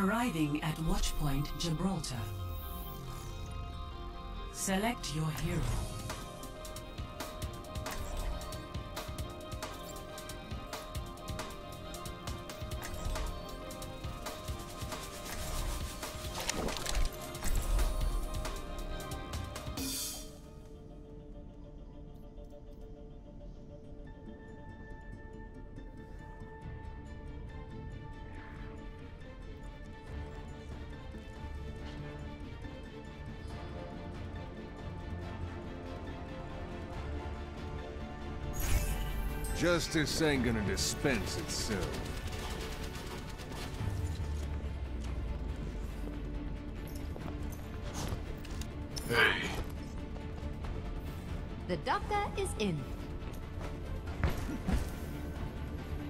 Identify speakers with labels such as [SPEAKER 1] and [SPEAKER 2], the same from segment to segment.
[SPEAKER 1] Arriving at Watchpoint Gibraltar. Select your hero.
[SPEAKER 2] Justice ain't gonna dispense itself.
[SPEAKER 3] Hey,
[SPEAKER 4] The doctor is in.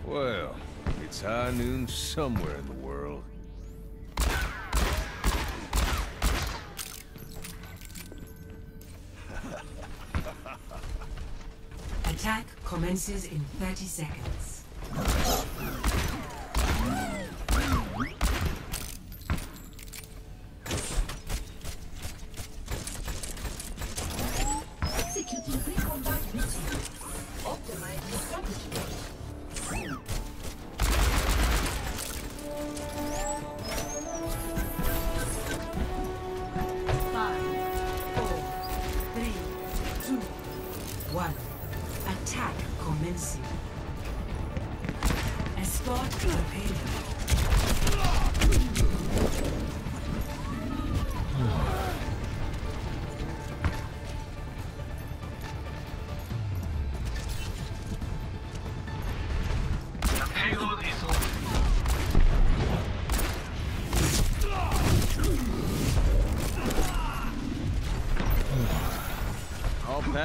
[SPEAKER 2] Well, it's high noon somewhere in
[SPEAKER 1] commences in 30 seconds.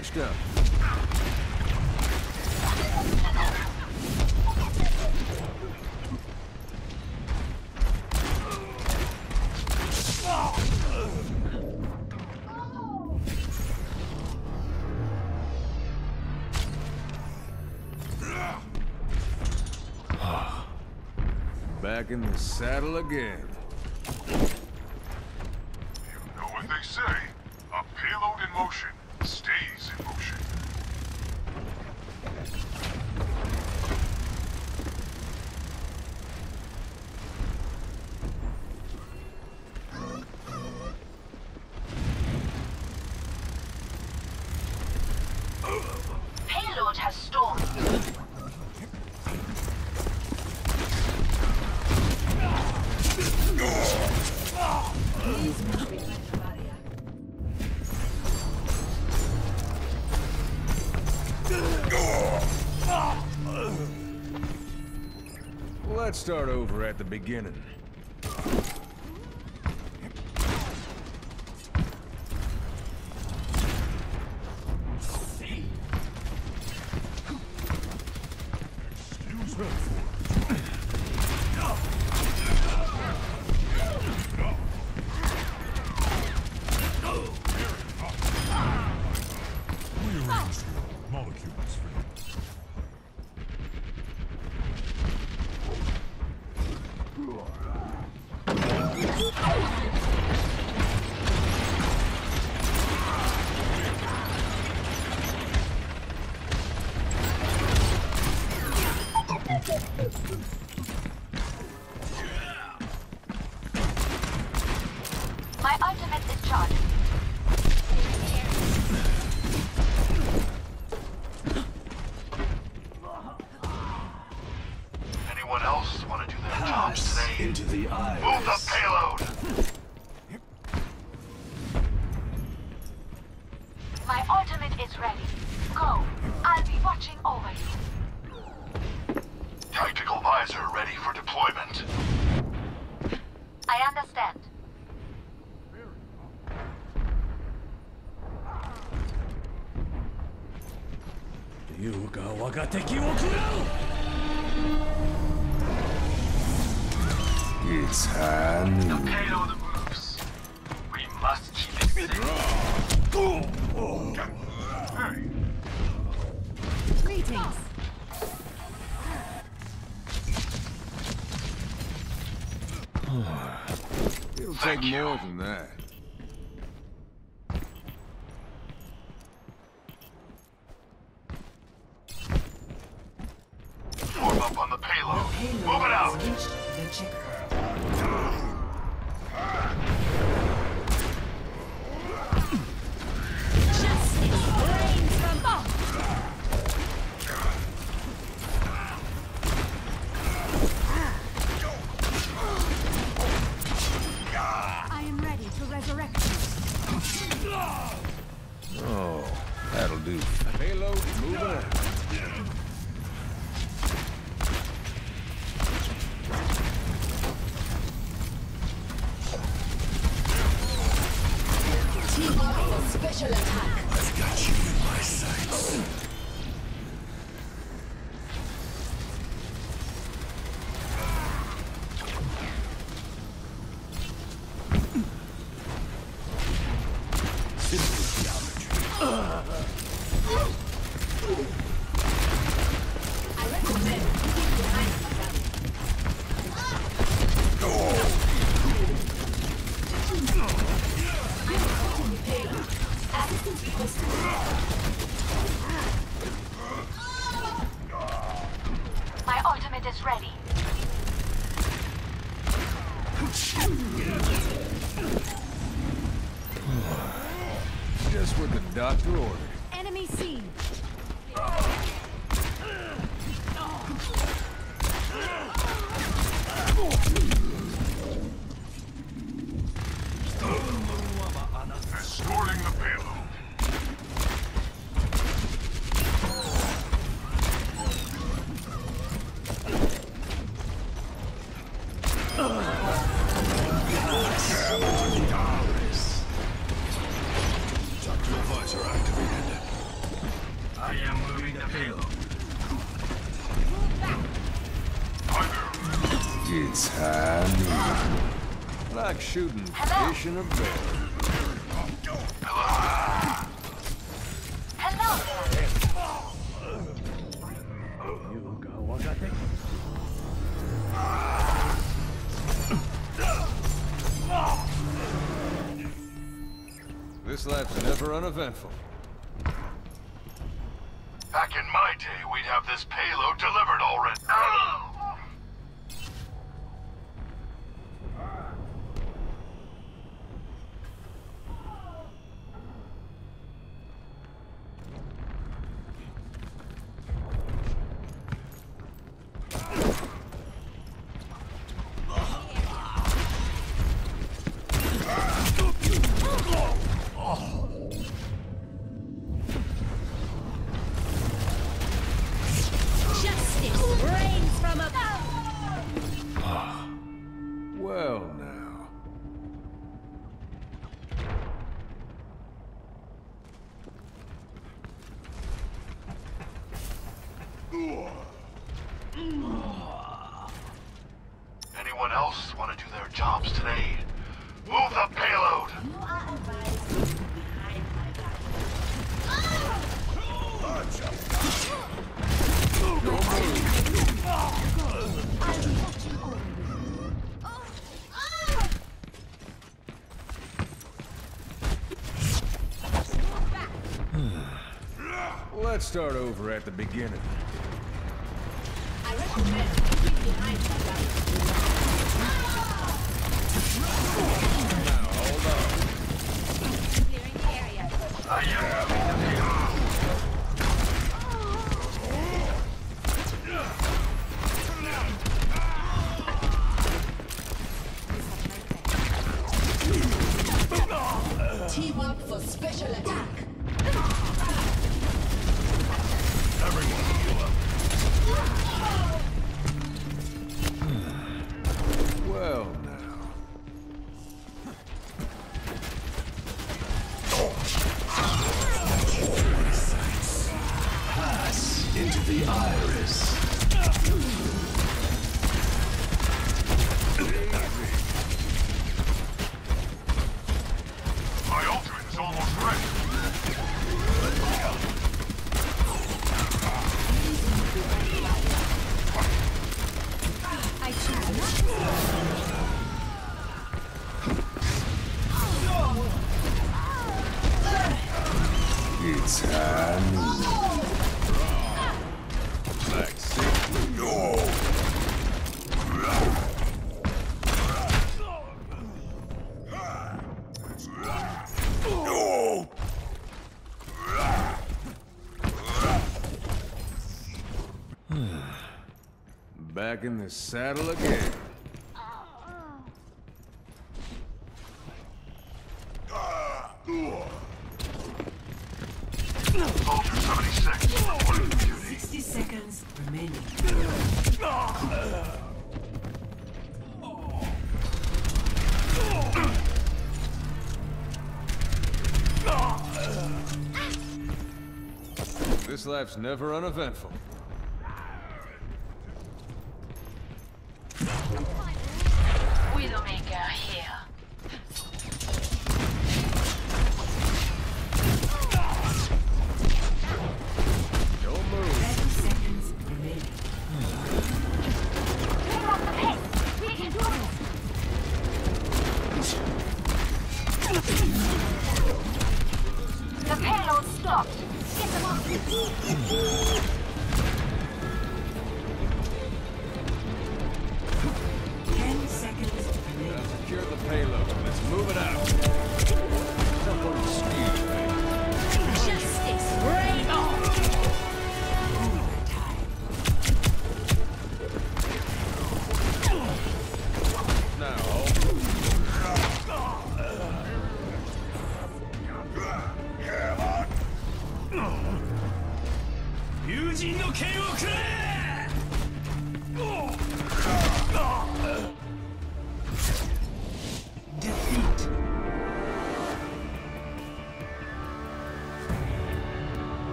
[SPEAKER 2] Patched up. Back in the saddle again. Start over at the beginning.
[SPEAKER 5] Oh!
[SPEAKER 3] 我が敵を食らう It's
[SPEAKER 6] hand. The
[SPEAKER 3] payload moves. We must keep it safe.
[SPEAKER 4] Greetings.
[SPEAKER 2] It'll take more than of.
[SPEAKER 5] Hello
[SPEAKER 2] This life's never uneventful. start over at the beginning.
[SPEAKER 4] Back
[SPEAKER 2] in the saddle again.
[SPEAKER 3] Soldier 76, reporting for duty.
[SPEAKER 1] 60 seconds remaining.
[SPEAKER 2] This life's never uneventful.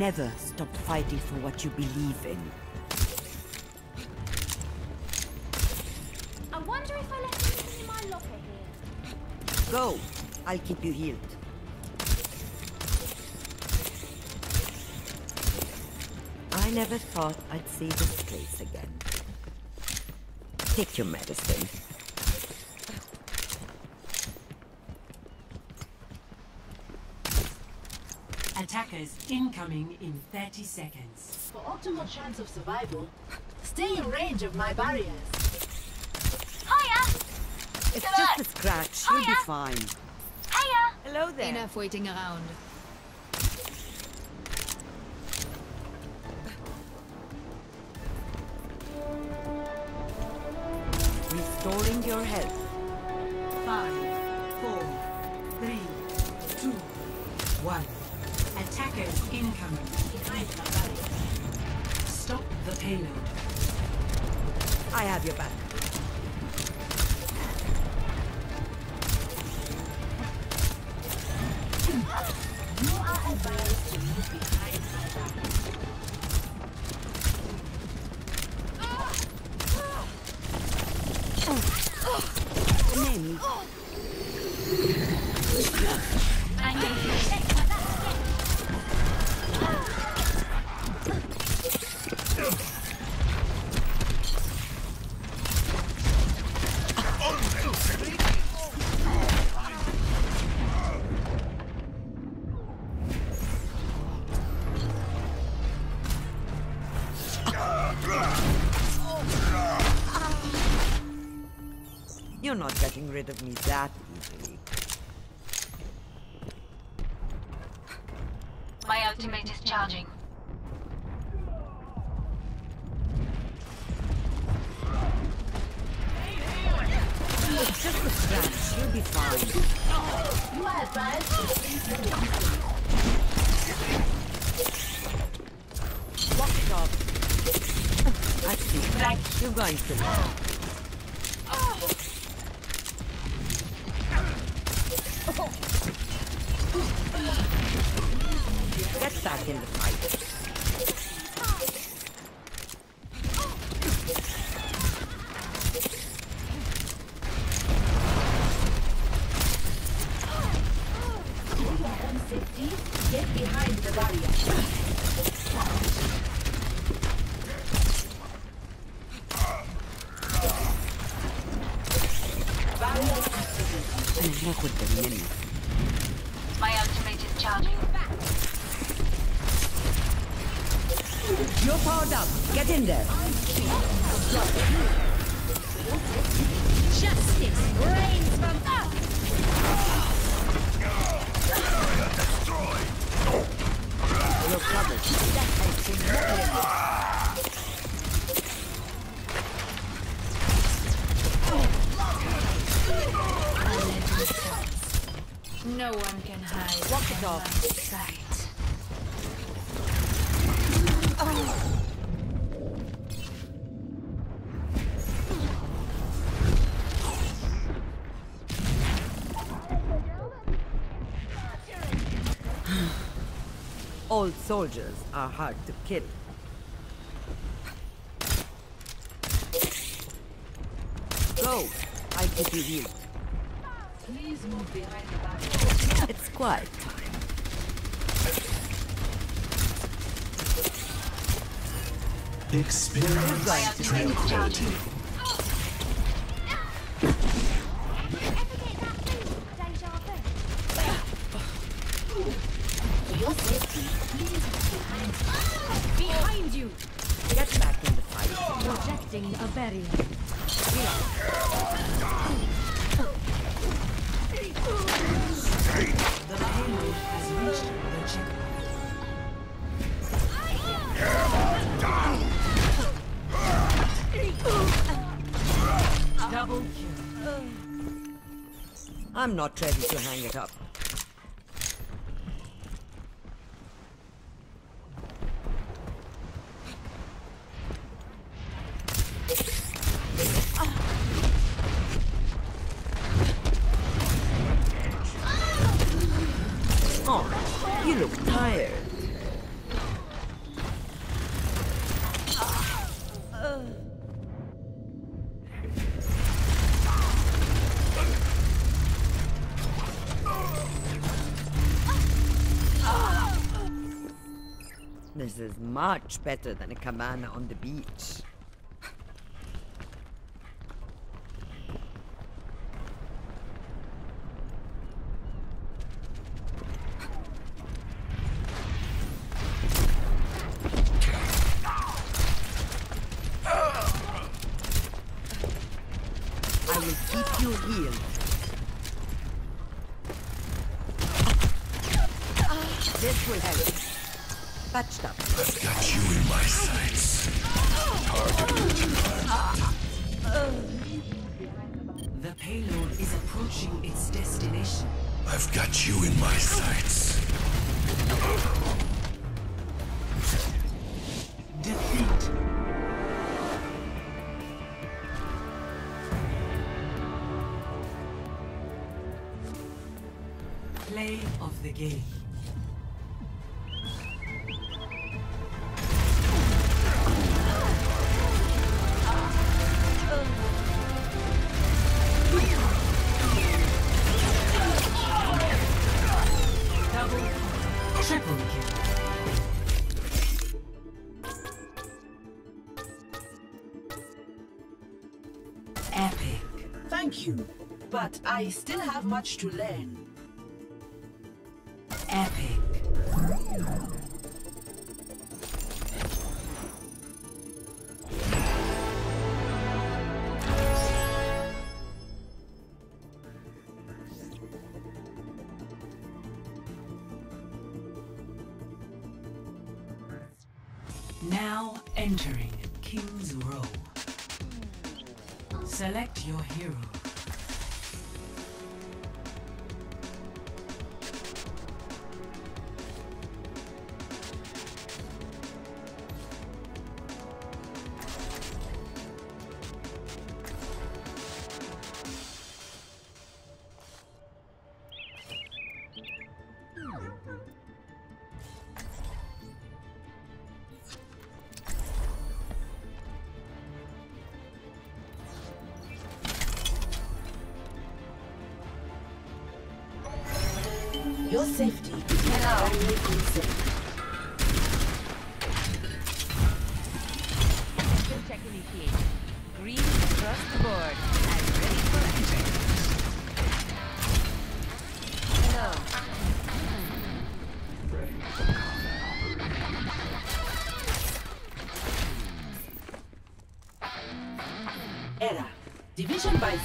[SPEAKER 7] Never stop fighting for what you believe in.
[SPEAKER 8] I wonder if I left anything in my locker here.
[SPEAKER 7] Go! I'll keep you healed. I never thought I'd see this place again. Take your medicine.
[SPEAKER 1] Attackers incoming in 30 seconds.
[SPEAKER 9] For optimal chance of survival, stay in range of my barriers.
[SPEAKER 8] Hiya!
[SPEAKER 7] It's just a scratch. You'll be fine.
[SPEAKER 8] Hiya!
[SPEAKER 7] Hello there.
[SPEAKER 9] Enough waiting around.
[SPEAKER 7] Restoring your health.
[SPEAKER 1] Stop the payload.
[SPEAKER 7] I have your back. surrender.
[SPEAKER 4] Justice reigns from us.
[SPEAKER 7] You're covered.
[SPEAKER 1] No one can hide.
[SPEAKER 7] Walk it off.
[SPEAKER 1] Sight. Oh.
[SPEAKER 7] Old soldiers are hard to kill. Go! I give you.
[SPEAKER 4] Please move behind the.
[SPEAKER 7] It's quiet
[SPEAKER 6] Experience
[SPEAKER 7] tranquility. better than a cabana on the beach. I
[SPEAKER 9] still have much to learn.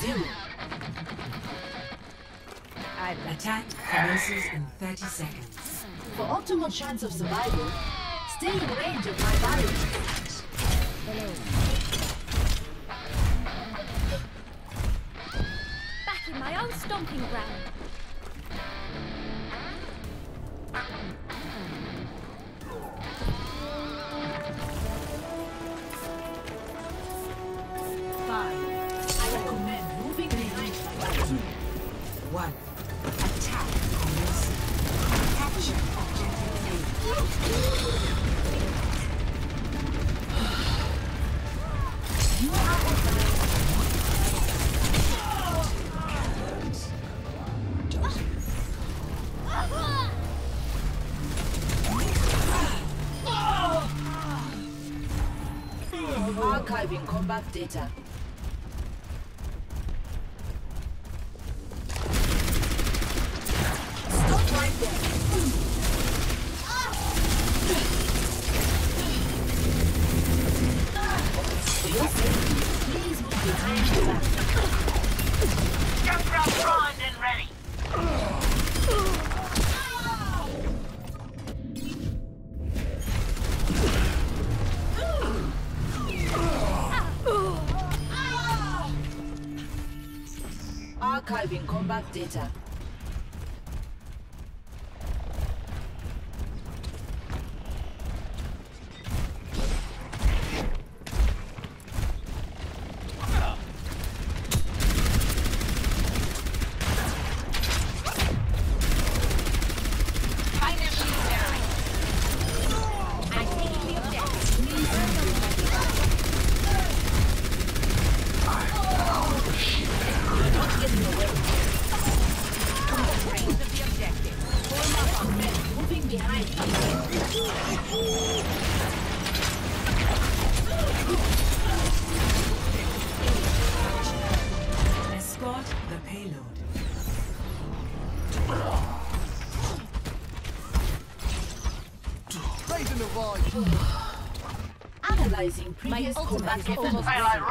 [SPEAKER 9] Zero.
[SPEAKER 1] Attack commences in 30 seconds.
[SPEAKER 9] For optimal chance of survival, stay in range of my barriers.
[SPEAKER 8] Back in my own stomping ground.
[SPEAKER 9] data. data. Allied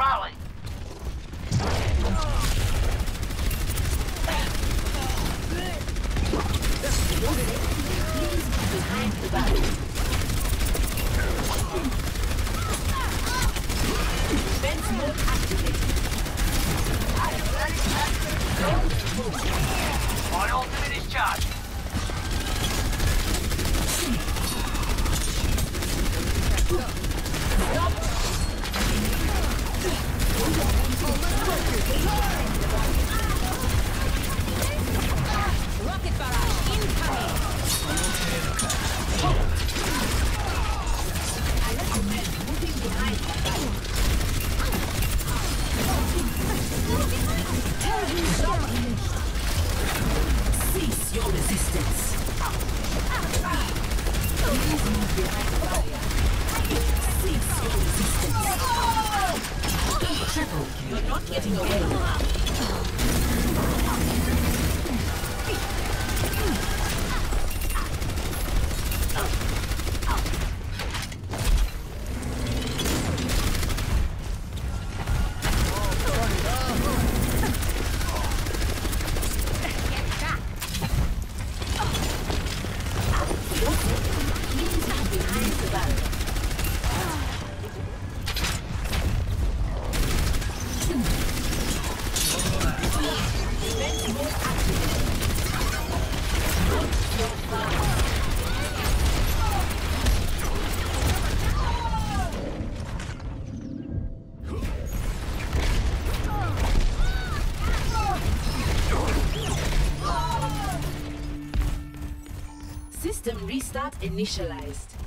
[SPEAKER 9] System restart initialized.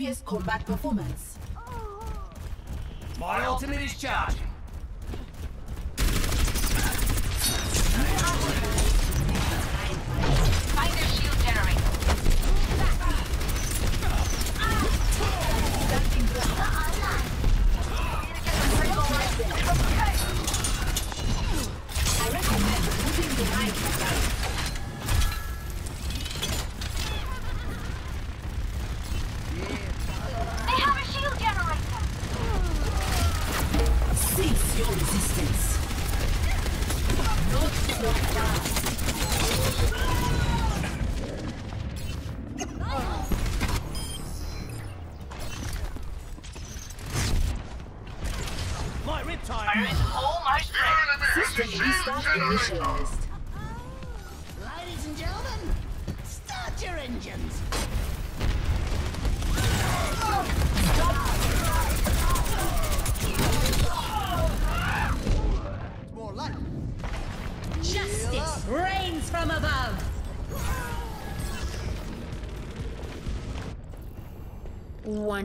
[SPEAKER 9] previous combat performance.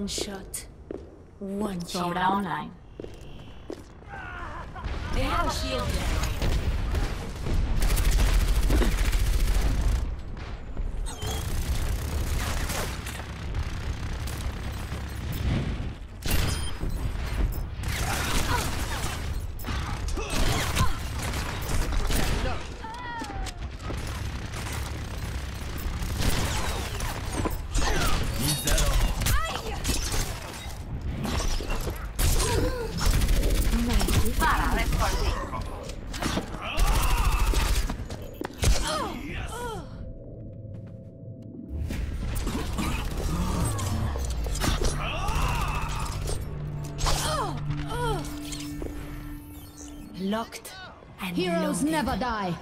[SPEAKER 10] One shot. One shot. Sold
[SPEAKER 8] online. die.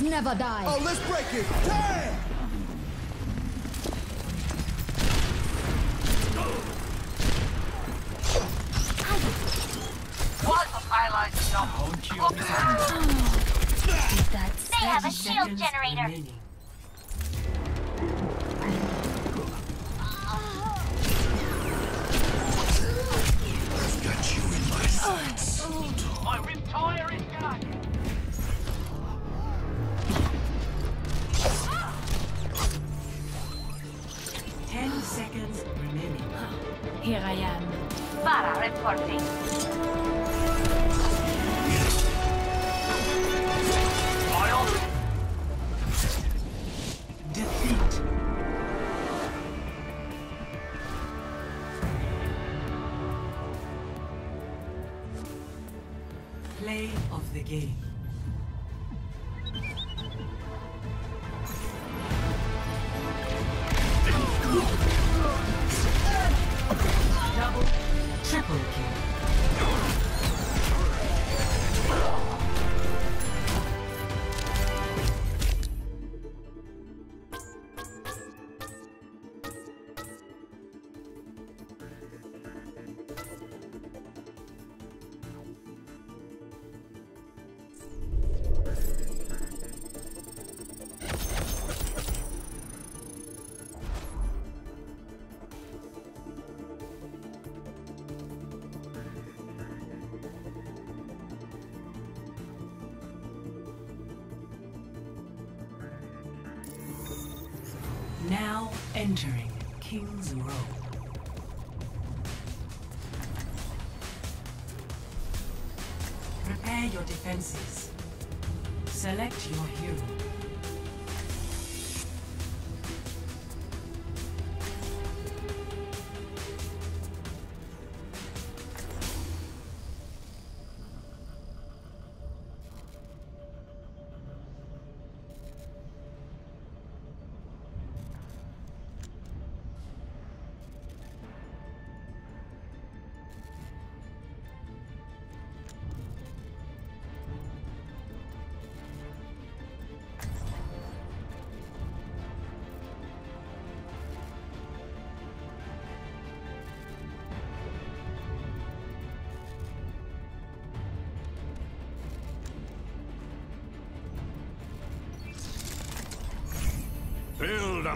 [SPEAKER 4] Never die.
[SPEAKER 11] Oh, let's break it!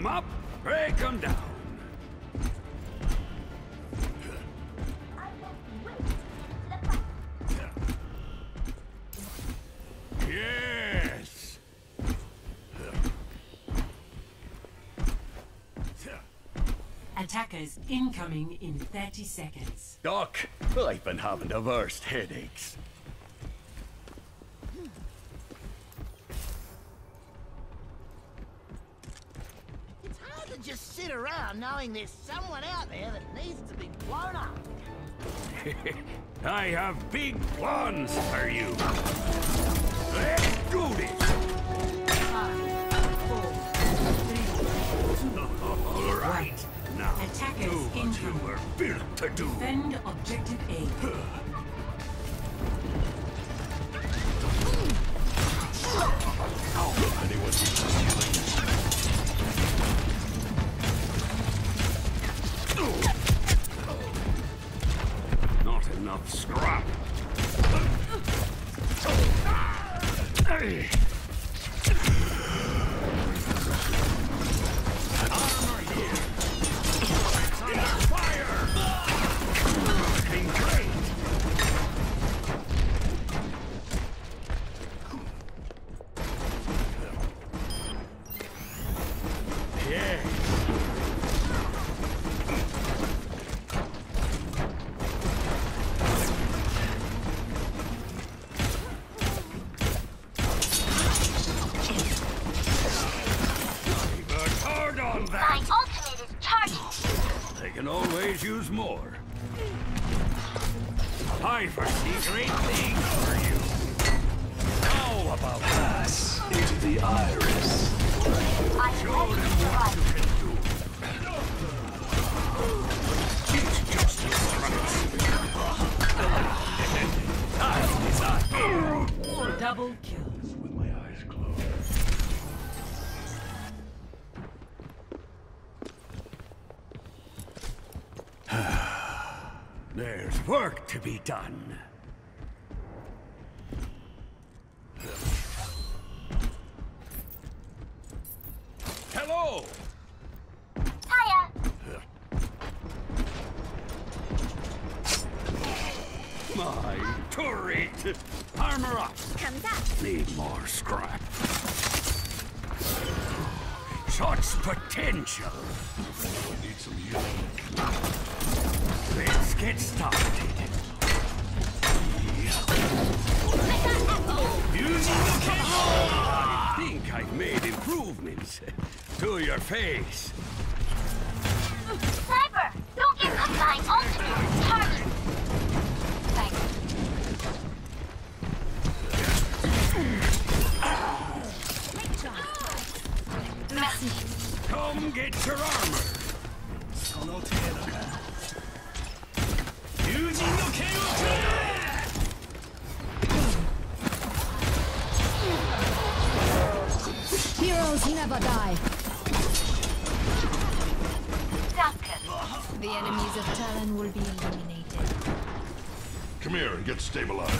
[SPEAKER 11] Them up, break them down. Yes!
[SPEAKER 1] Attackers incoming in 30 seconds.
[SPEAKER 11] Doc, I've been having the worst headaches.
[SPEAKER 12] It's hard to just sit around knowing there's someone out there that needs to be blown up.
[SPEAKER 11] I have big plans for you. Let's do this! All right, now
[SPEAKER 1] Attackers
[SPEAKER 11] do what you were built to do.
[SPEAKER 1] Defend objective A.
[SPEAKER 11] Not
[SPEAKER 13] to
[SPEAKER 11] be done.
[SPEAKER 1] Stabilize.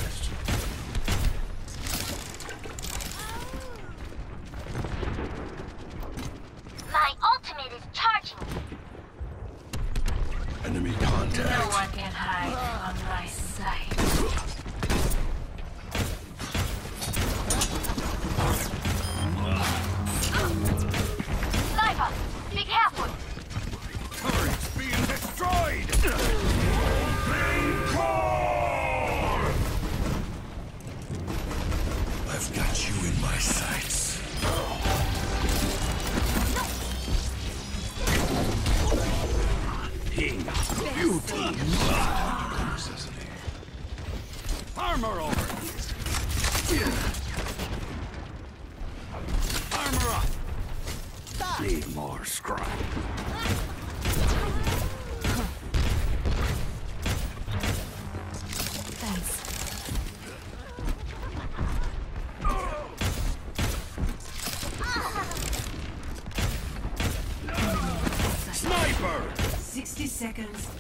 [SPEAKER 1] seconds.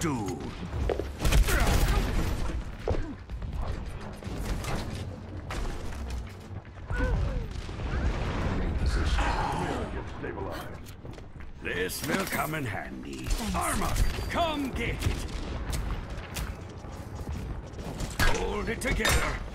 [SPEAKER 11] do. This will come in handy. Armor, come get it. Hold it together.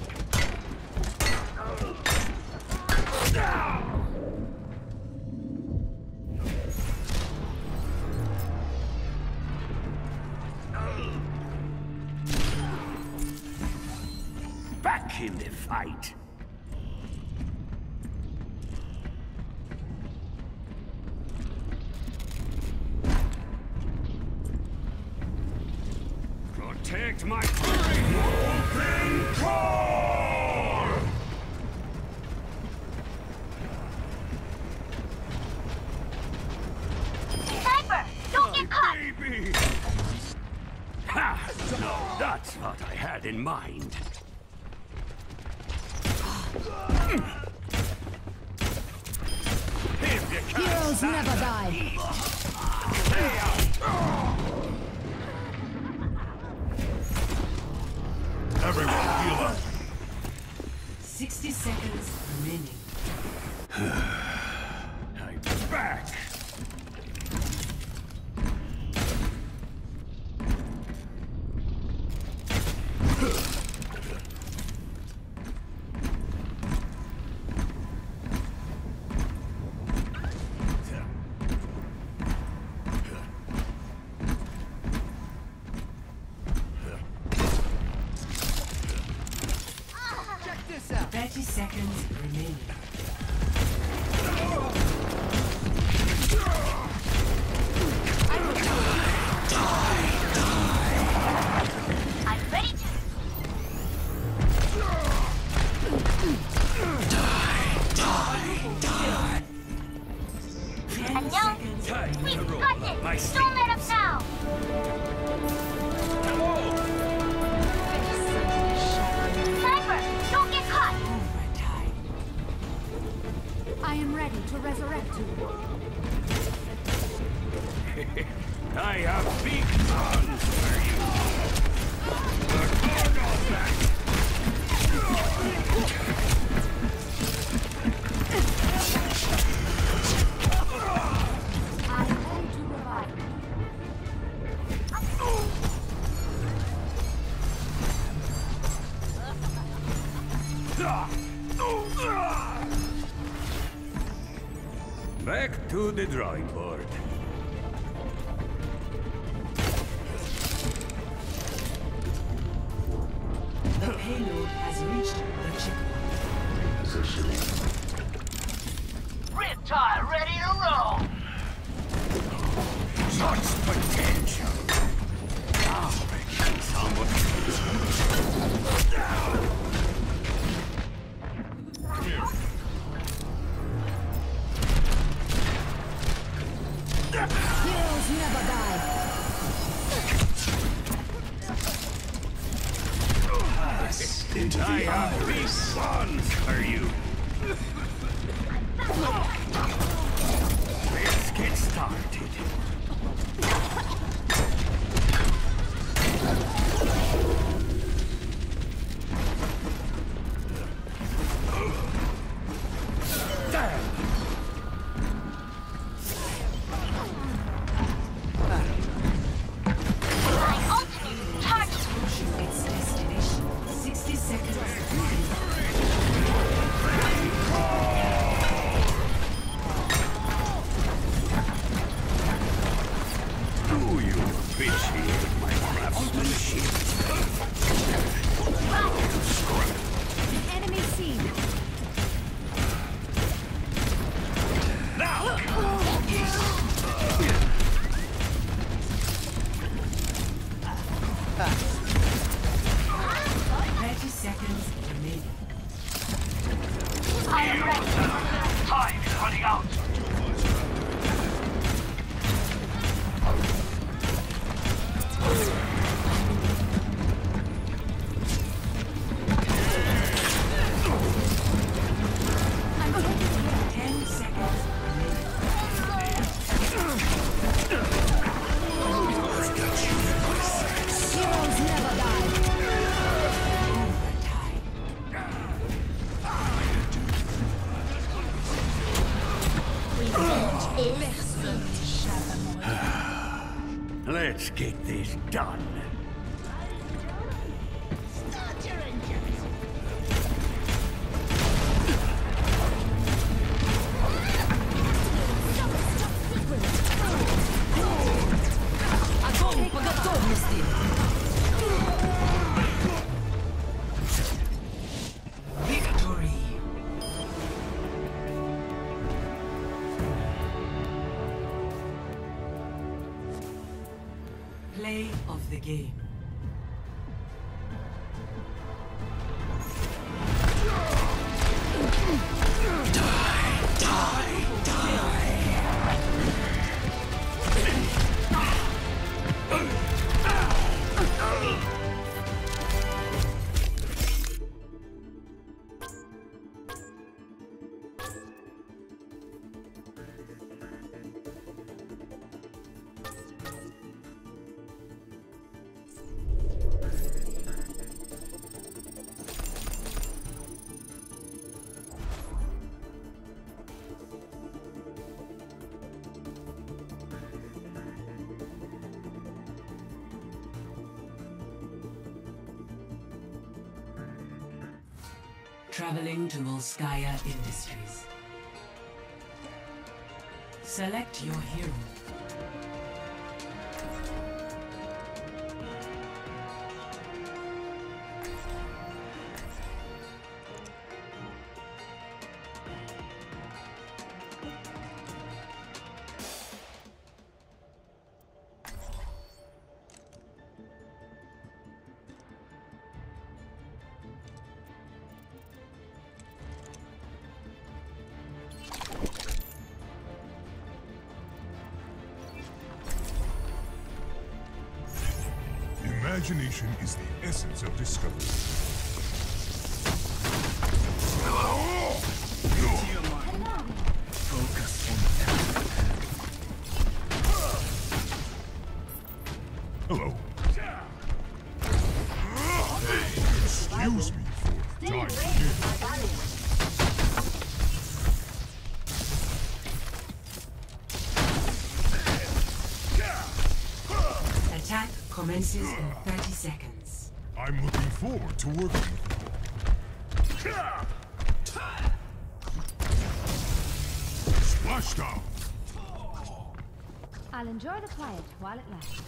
[SPEAKER 11] The drawing
[SPEAKER 1] the game. Traveling to Volskaya Industries. Select your hero.
[SPEAKER 14] Imagination is the essence of discovery. Excuse me for dying.
[SPEAKER 1] Commences in 30 seconds.
[SPEAKER 14] I'm looking forward to working with you. Splashdown!
[SPEAKER 5] I'll enjoy the quiet while it lasts.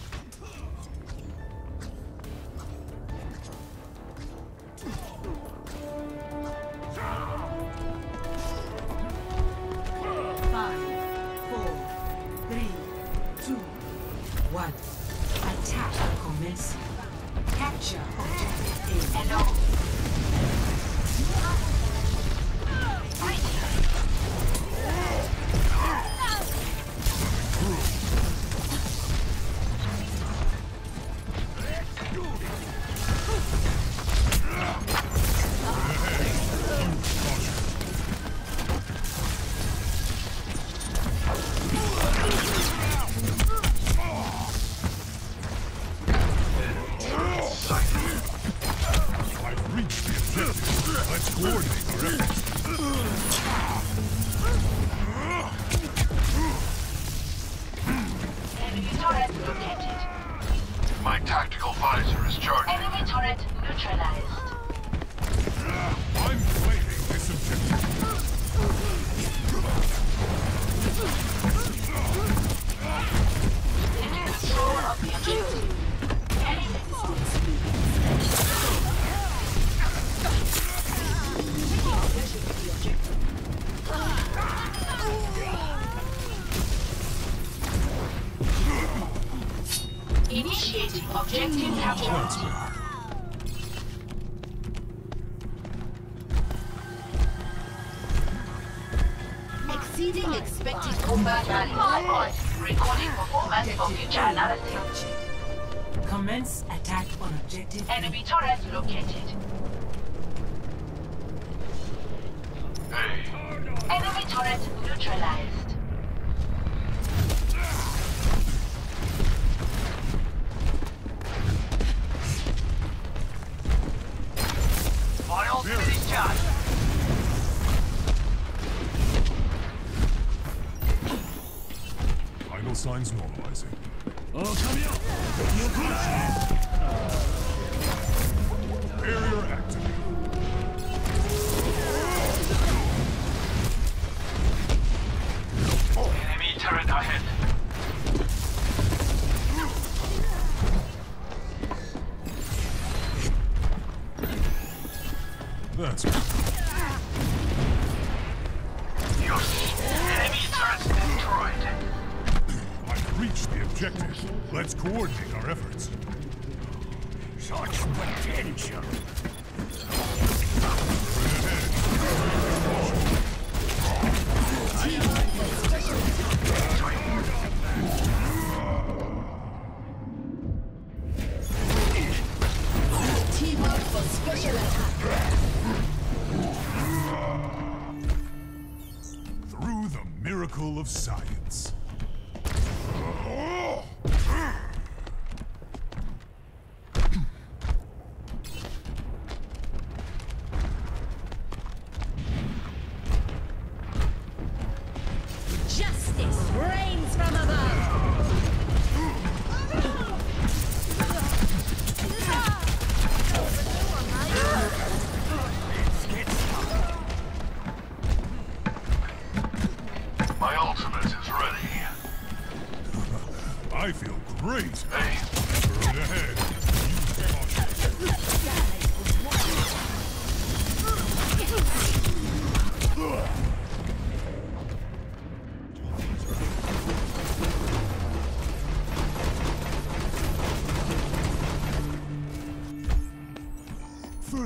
[SPEAKER 14] gorgeous.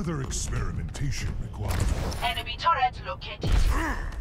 [SPEAKER 14] Further experimentation required.
[SPEAKER 3] Enemy turret located.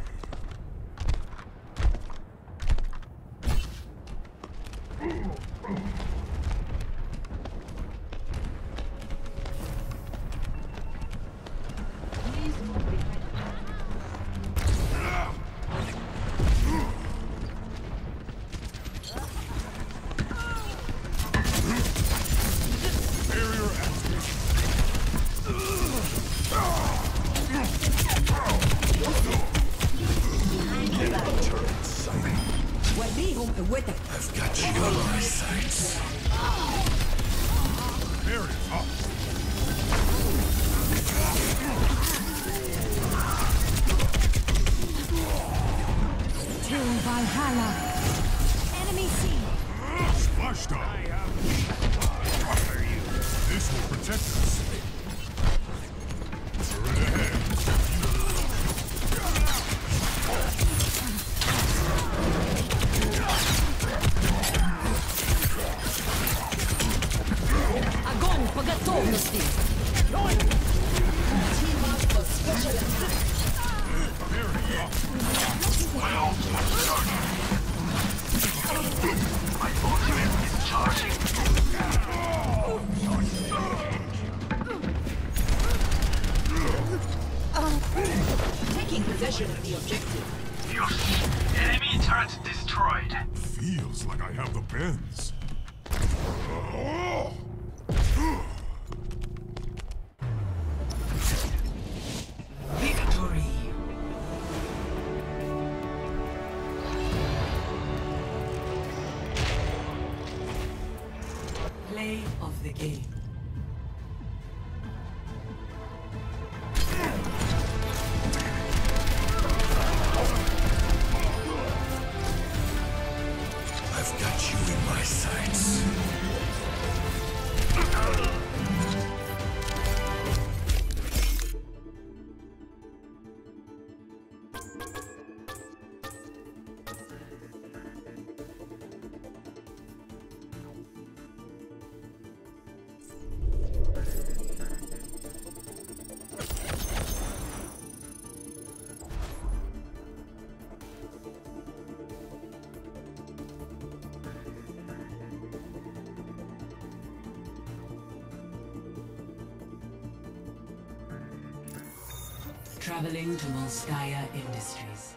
[SPEAKER 1] Traveling to Volskaya Industries.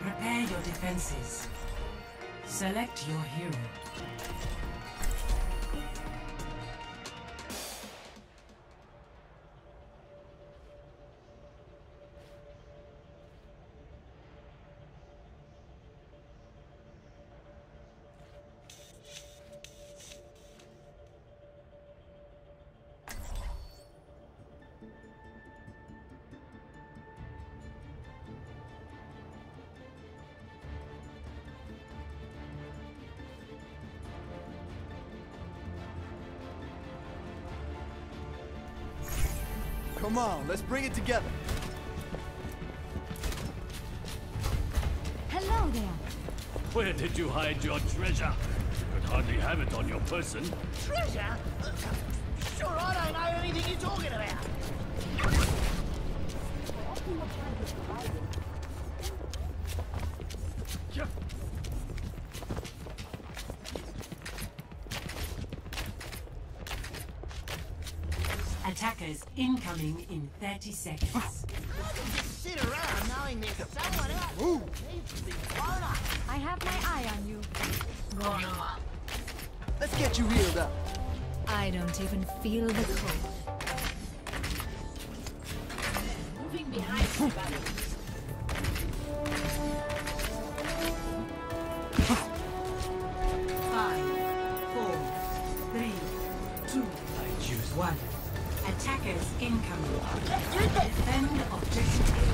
[SPEAKER 1] Prepare your defenses. Select your hero.
[SPEAKER 15] Come on, let's bring it together.
[SPEAKER 10] Hello there.
[SPEAKER 11] Where did you hide your treasure? You could hardly have it on your person.
[SPEAKER 12] Treasure? Sure, I don't know anything you're talking about.
[SPEAKER 1] Attackers incoming in 30 seconds.
[SPEAKER 12] Sit around knowing there's someone out there that needs to be blown up.
[SPEAKER 10] I have my eye on you.
[SPEAKER 15] Let's get you healed up.
[SPEAKER 10] I don't even feel the cold.
[SPEAKER 9] Moving behind
[SPEAKER 1] Attackers incoming. Defend objective.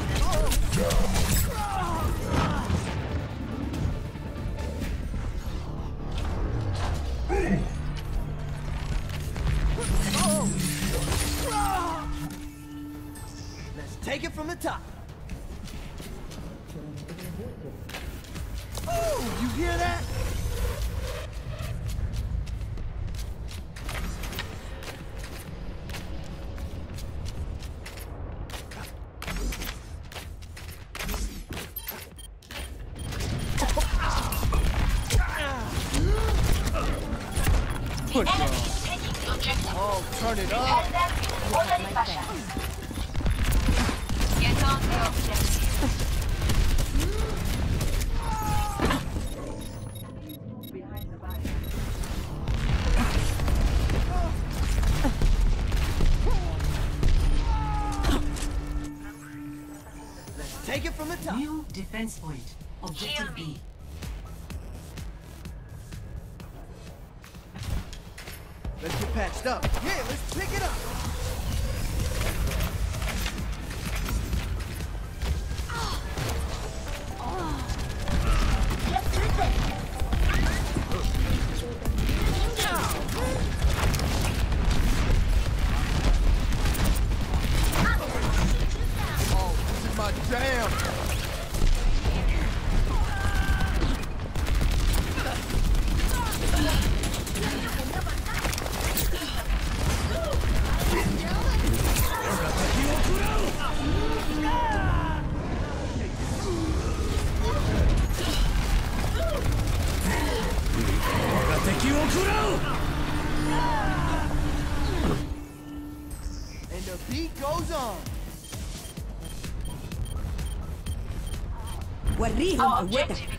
[SPEAKER 1] Point.
[SPEAKER 7] Arriba,
[SPEAKER 5] Our objective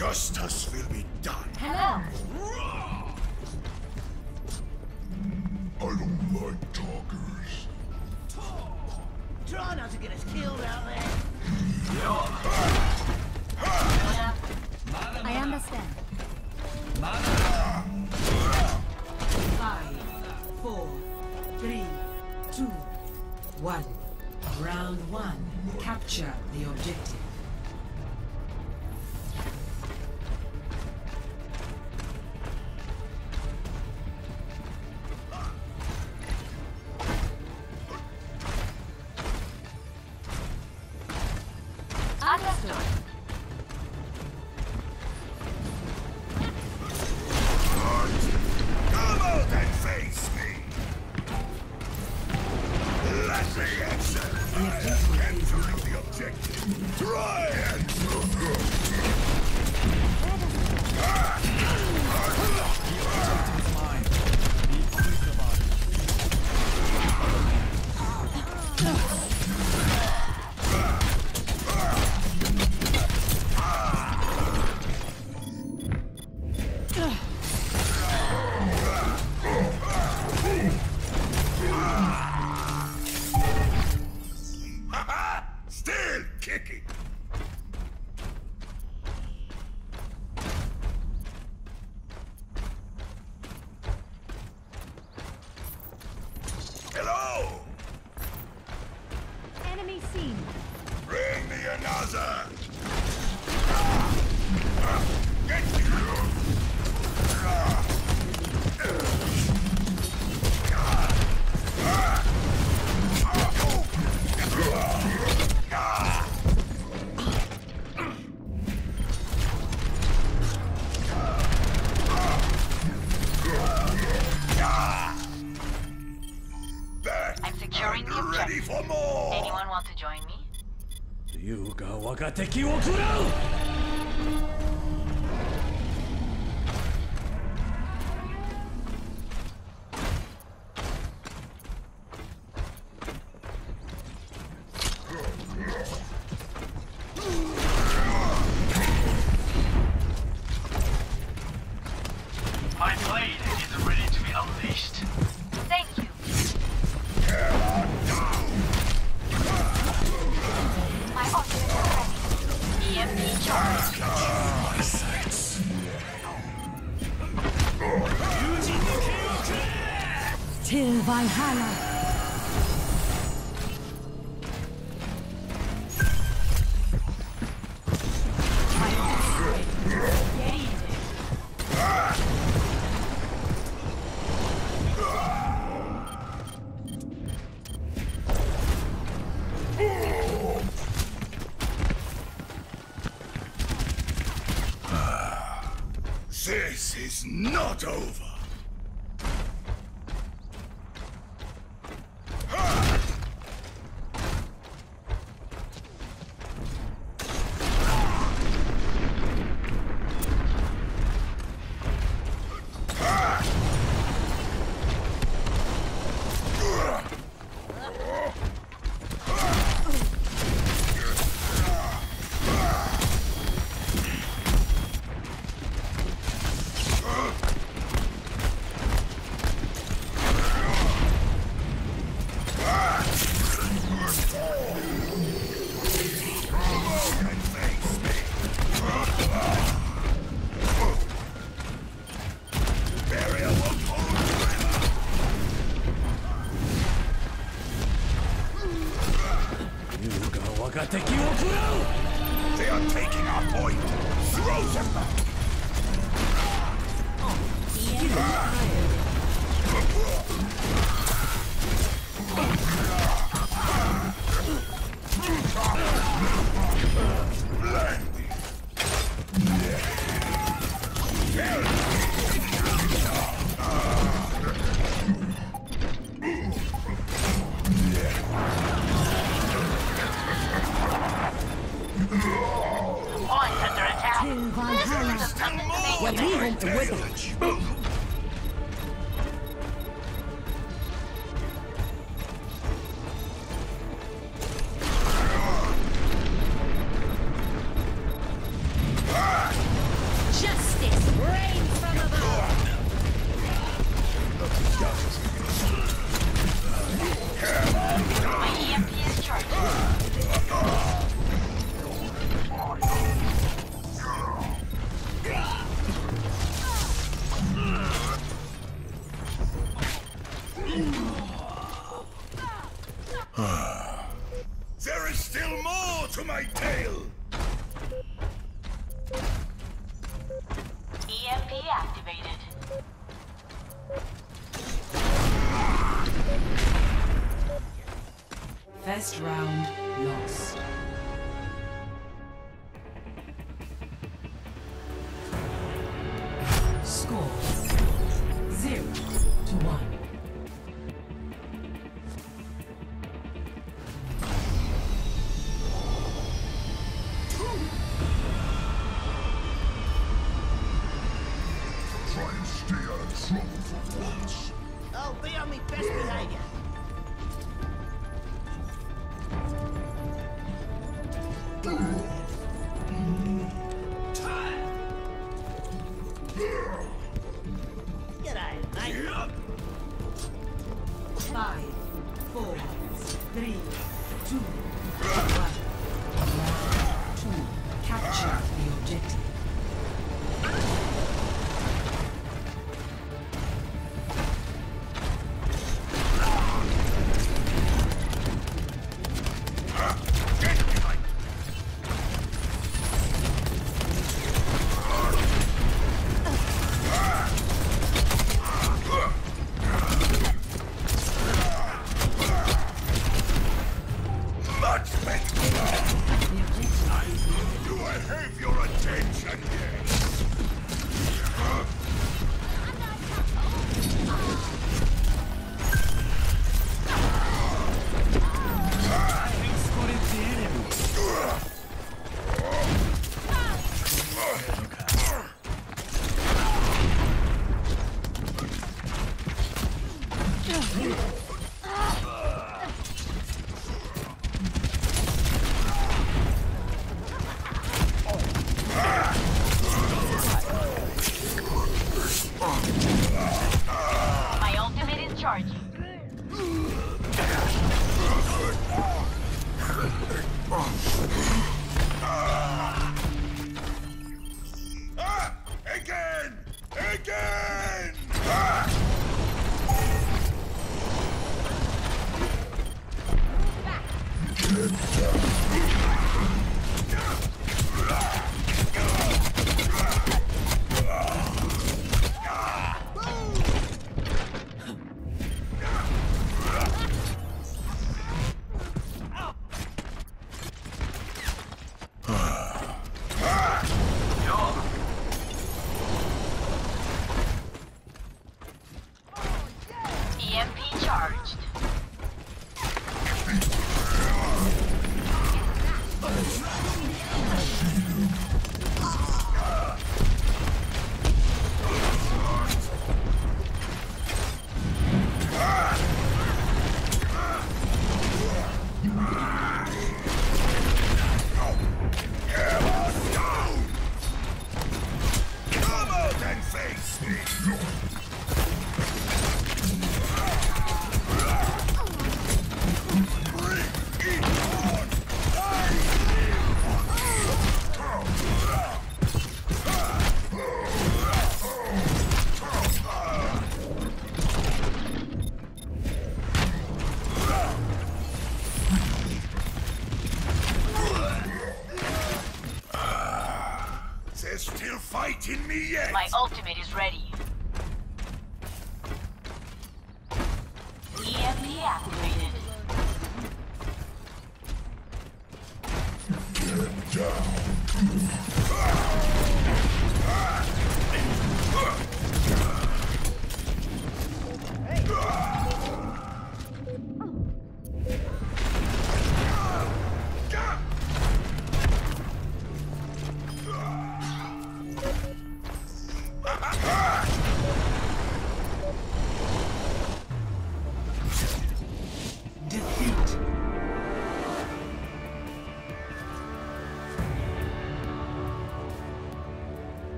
[SPEAKER 8] Justice will be done.
[SPEAKER 6] Hello.
[SPEAKER 5] が敵を食ら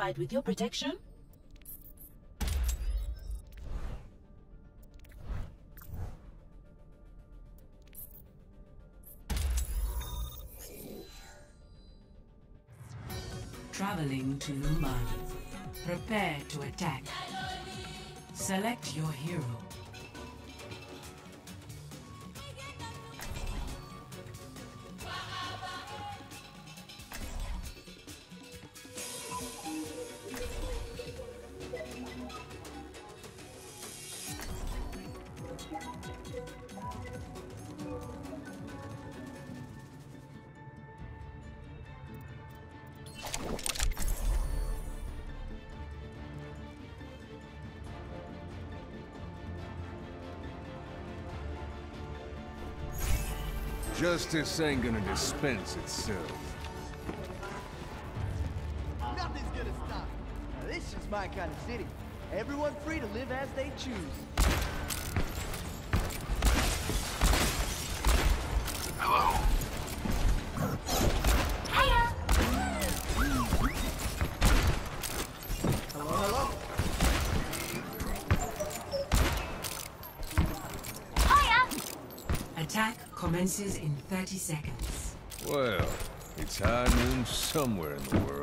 [SPEAKER 9] satisfied with your protection?
[SPEAKER 1] Traveling to Numbani. Prepare to attack. Select your hero.
[SPEAKER 14] Justice ain't gonna dispense itself.
[SPEAKER 15] Nothing's gonna stop. Now, this is my kind of city. Everyone free to live as they choose.
[SPEAKER 1] Commences in 30 seconds.
[SPEAKER 14] Well, it's high noon somewhere in the world.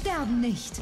[SPEAKER 2] Sterben nicht!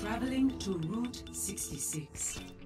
[SPEAKER 1] Traveling to Route 66.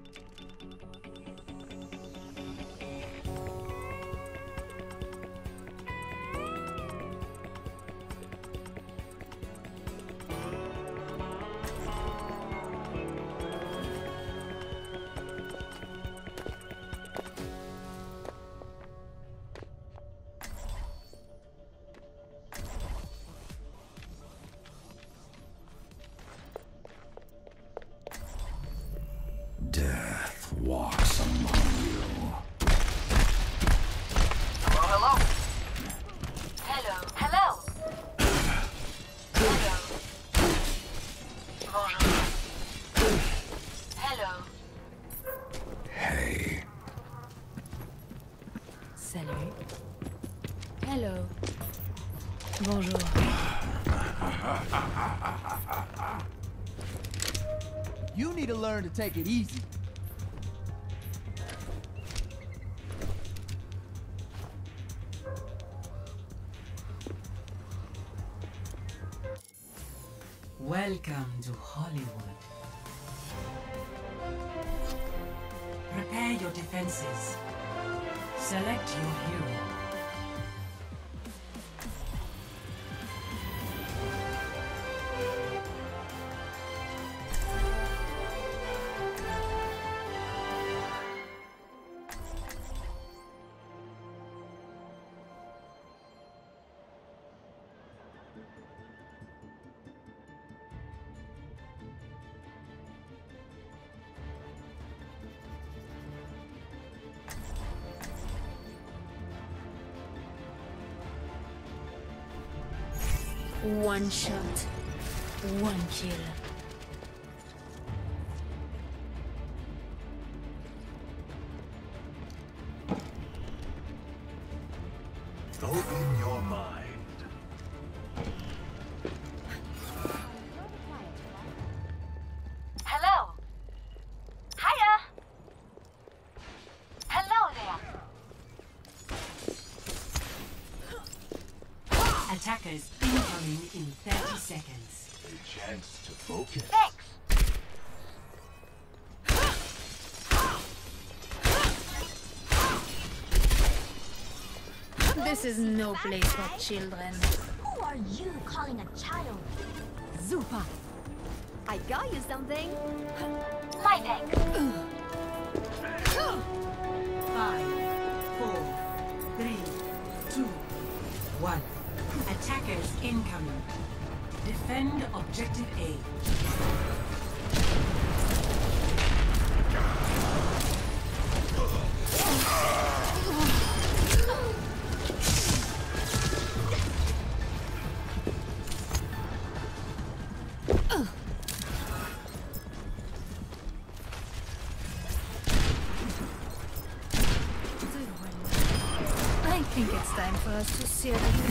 [SPEAKER 15] Take it easy.
[SPEAKER 1] Welcome to Hollywood. Prepare your defenses. Select your hero.
[SPEAKER 10] One shot. One kill. This is no place for children.
[SPEAKER 4] Who are you calling a child?
[SPEAKER 8] Zupa. I got you something.
[SPEAKER 5] My thanks.
[SPEAKER 1] Five, four, three, two, one. Attackers incoming. Defend objective A.
[SPEAKER 3] Series.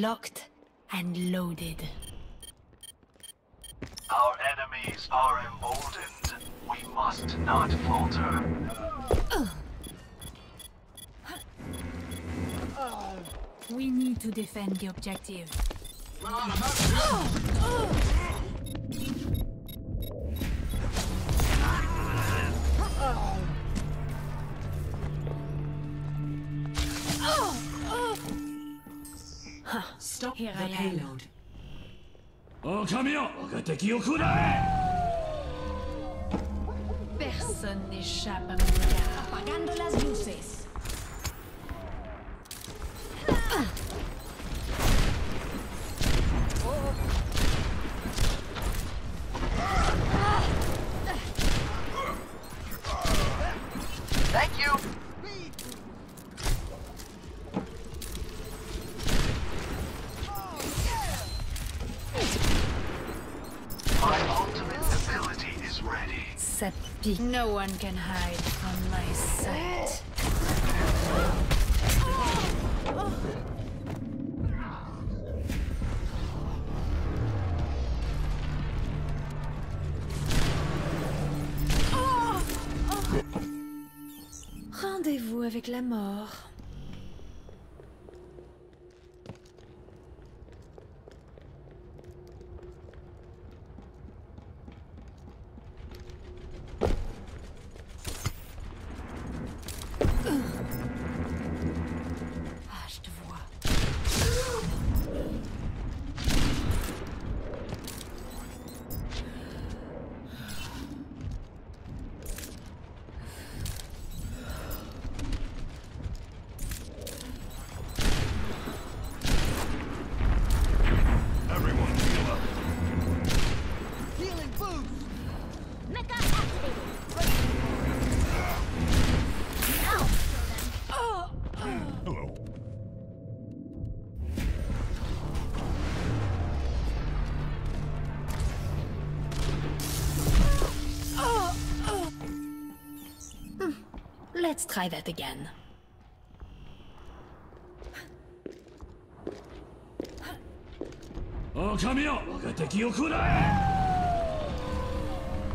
[SPEAKER 10] locked and loaded.
[SPEAKER 3] Our enemies are emboldened. We must not falter.
[SPEAKER 10] Uh, we need to defend the objective. Uh, uh.
[SPEAKER 11] Stop
[SPEAKER 10] Here
[SPEAKER 11] the
[SPEAKER 10] I
[SPEAKER 11] payload.
[SPEAKER 10] Personne n'échappe à mon regard.
[SPEAKER 15] Apagando las luces.
[SPEAKER 10] No one can hide. try that again.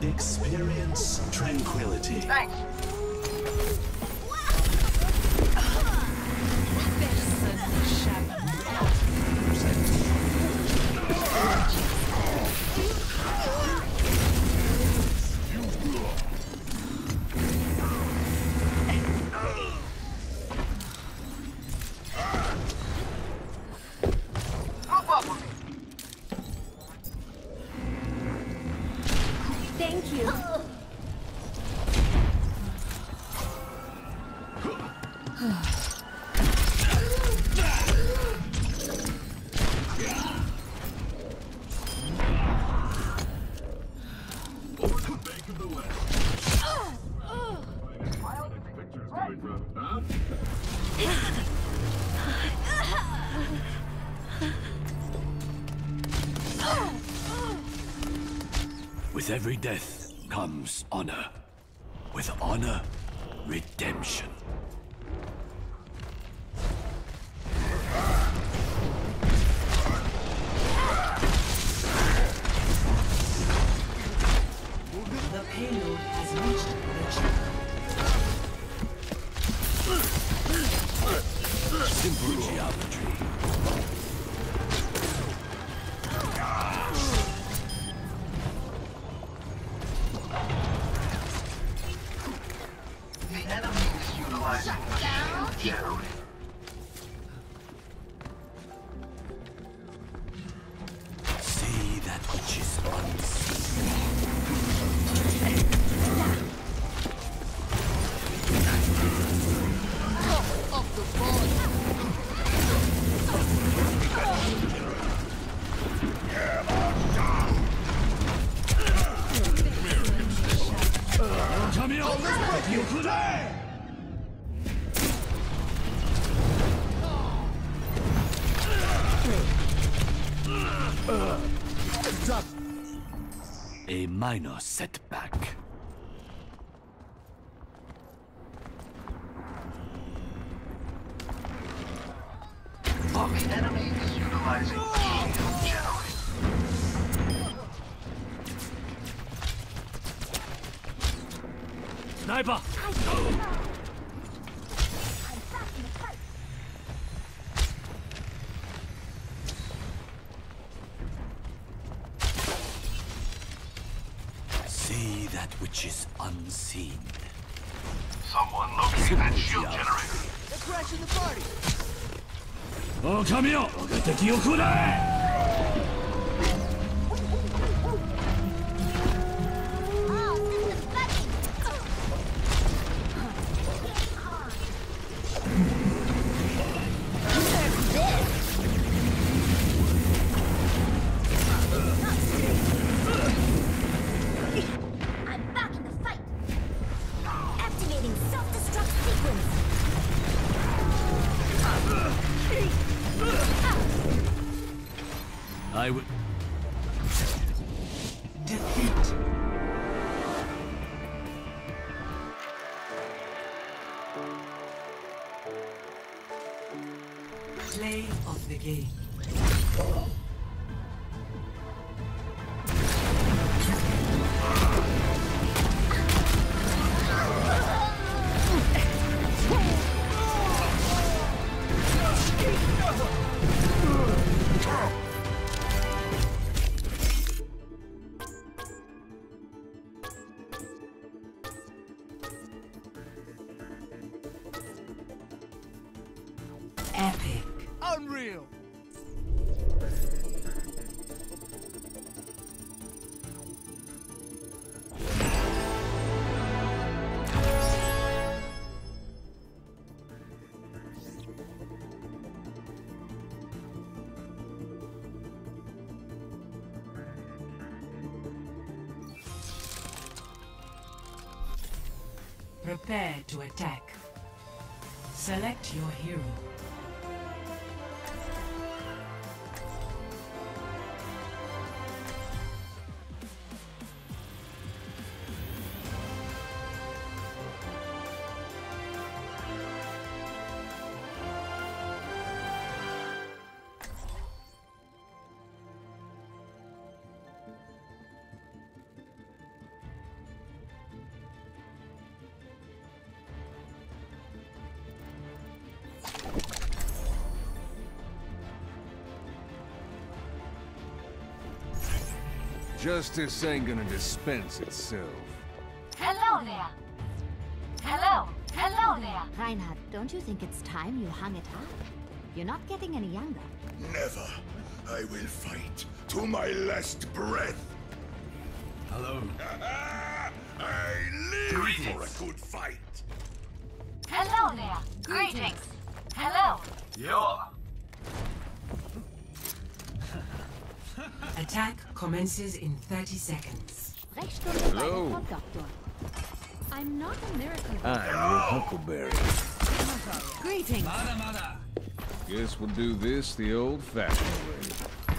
[SPEAKER 3] Experience tranquility.
[SPEAKER 14] Thanks.
[SPEAKER 6] every death.
[SPEAKER 16] A which is unseen.
[SPEAKER 3] Someone locate that shield generator.
[SPEAKER 15] They're crashing the party.
[SPEAKER 16] 狼よ我が敵を食ら
[SPEAKER 2] Justice ain't gonna dispense itself.
[SPEAKER 5] Hello there. Hello. Hello there.
[SPEAKER 8] Reinhardt, don't you think it's time you hung it up? You're not getting any younger.
[SPEAKER 6] Never. I will fight to my last breath.
[SPEAKER 2] Hello.
[SPEAKER 6] I live for a good
[SPEAKER 1] commences in 30 seconds.
[SPEAKER 2] Hello.
[SPEAKER 8] der I'm not a miracle.
[SPEAKER 2] I'm your Huckleberry.
[SPEAKER 8] Greetings.
[SPEAKER 2] Guess we'll do this the old-fashioned way.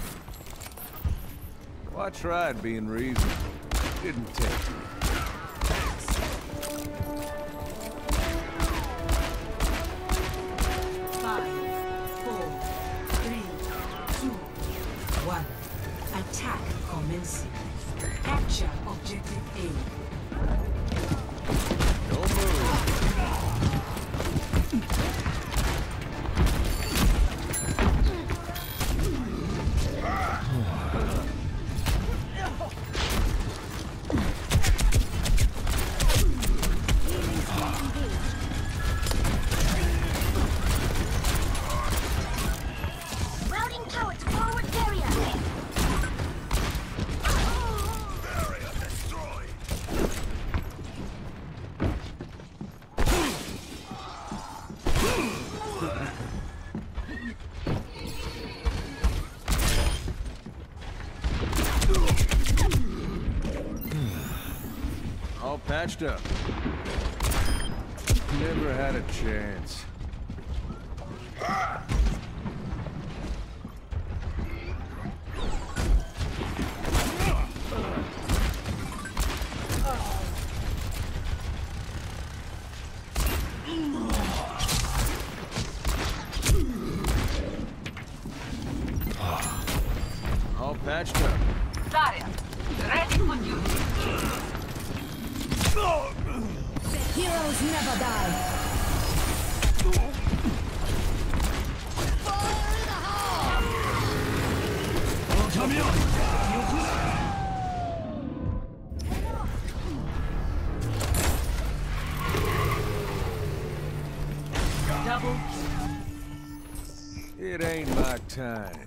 [SPEAKER 2] Well, I tried being reasonable. Didn't take me.
[SPEAKER 1] Capture objective A.
[SPEAKER 16] time.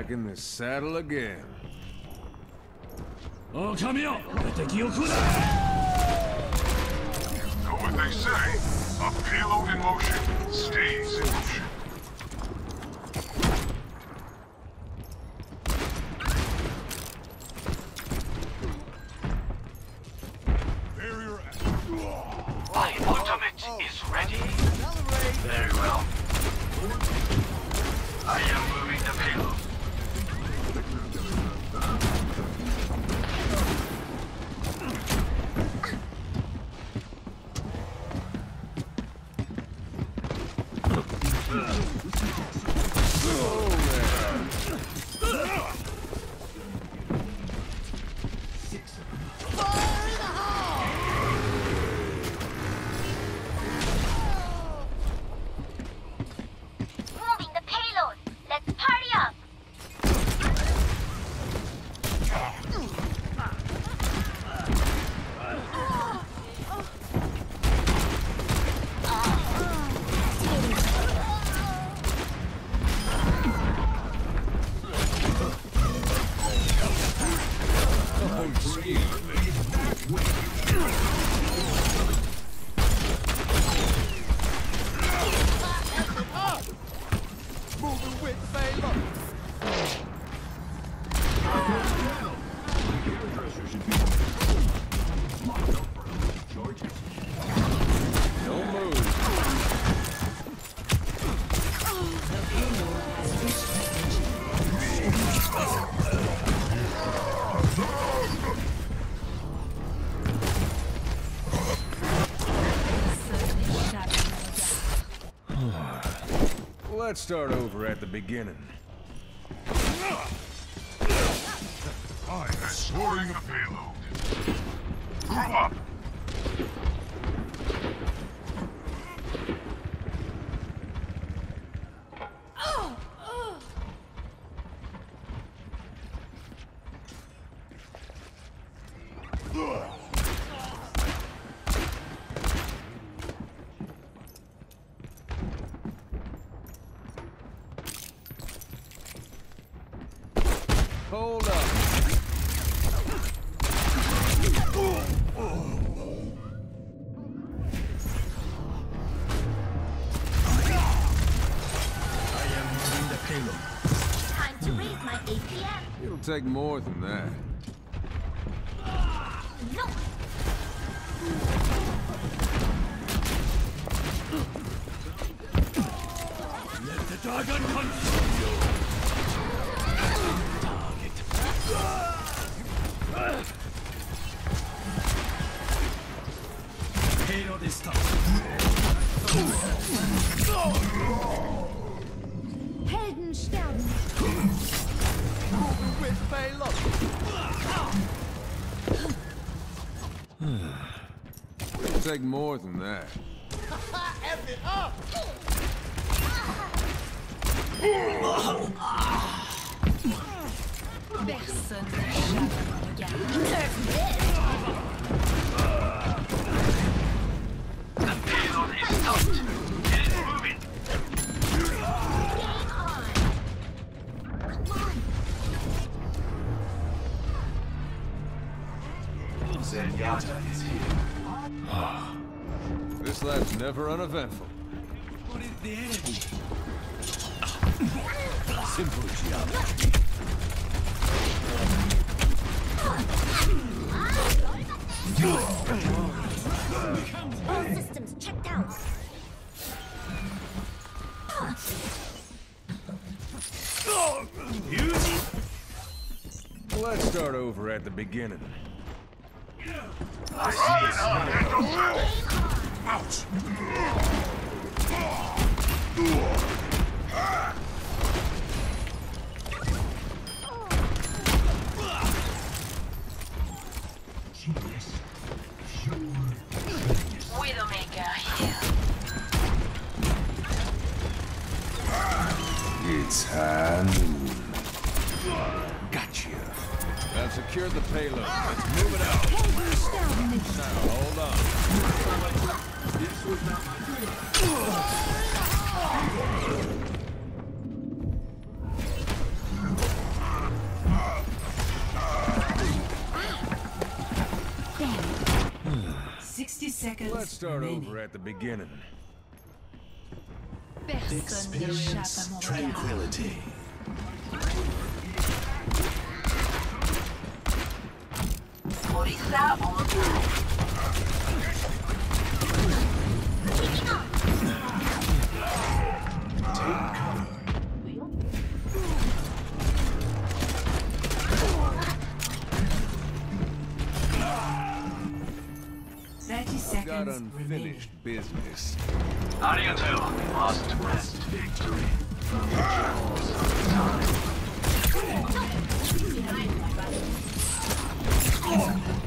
[SPEAKER 16] back in the saddle again.
[SPEAKER 11] Oh, come here! Let the
[SPEAKER 14] Know what they say? A payload in motion stays in motion.
[SPEAKER 2] Very well. I am moving the payload.
[SPEAKER 17] let's
[SPEAKER 2] start over at the beginning. like more than that. take more than
[SPEAKER 10] Secure
[SPEAKER 3] the payload.
[SPEAKER 2] Let's move it out. Now, hold on. This was not my.
[SPEAKER 1] Sixty seconds.
[SPEAKER 2] Let's start
[SPEAKER 1] remaining.
[SPEAKER 2] over at the beginning.
[SPEAKER 10] Experience
[SPEAKER 14] tranquility.
[SPEAKER 1] Polis'a
[SPEAKER 2] online. business.
[SPEAKER 3] Ariato must rest victory.
[SPEAKER 9] Time.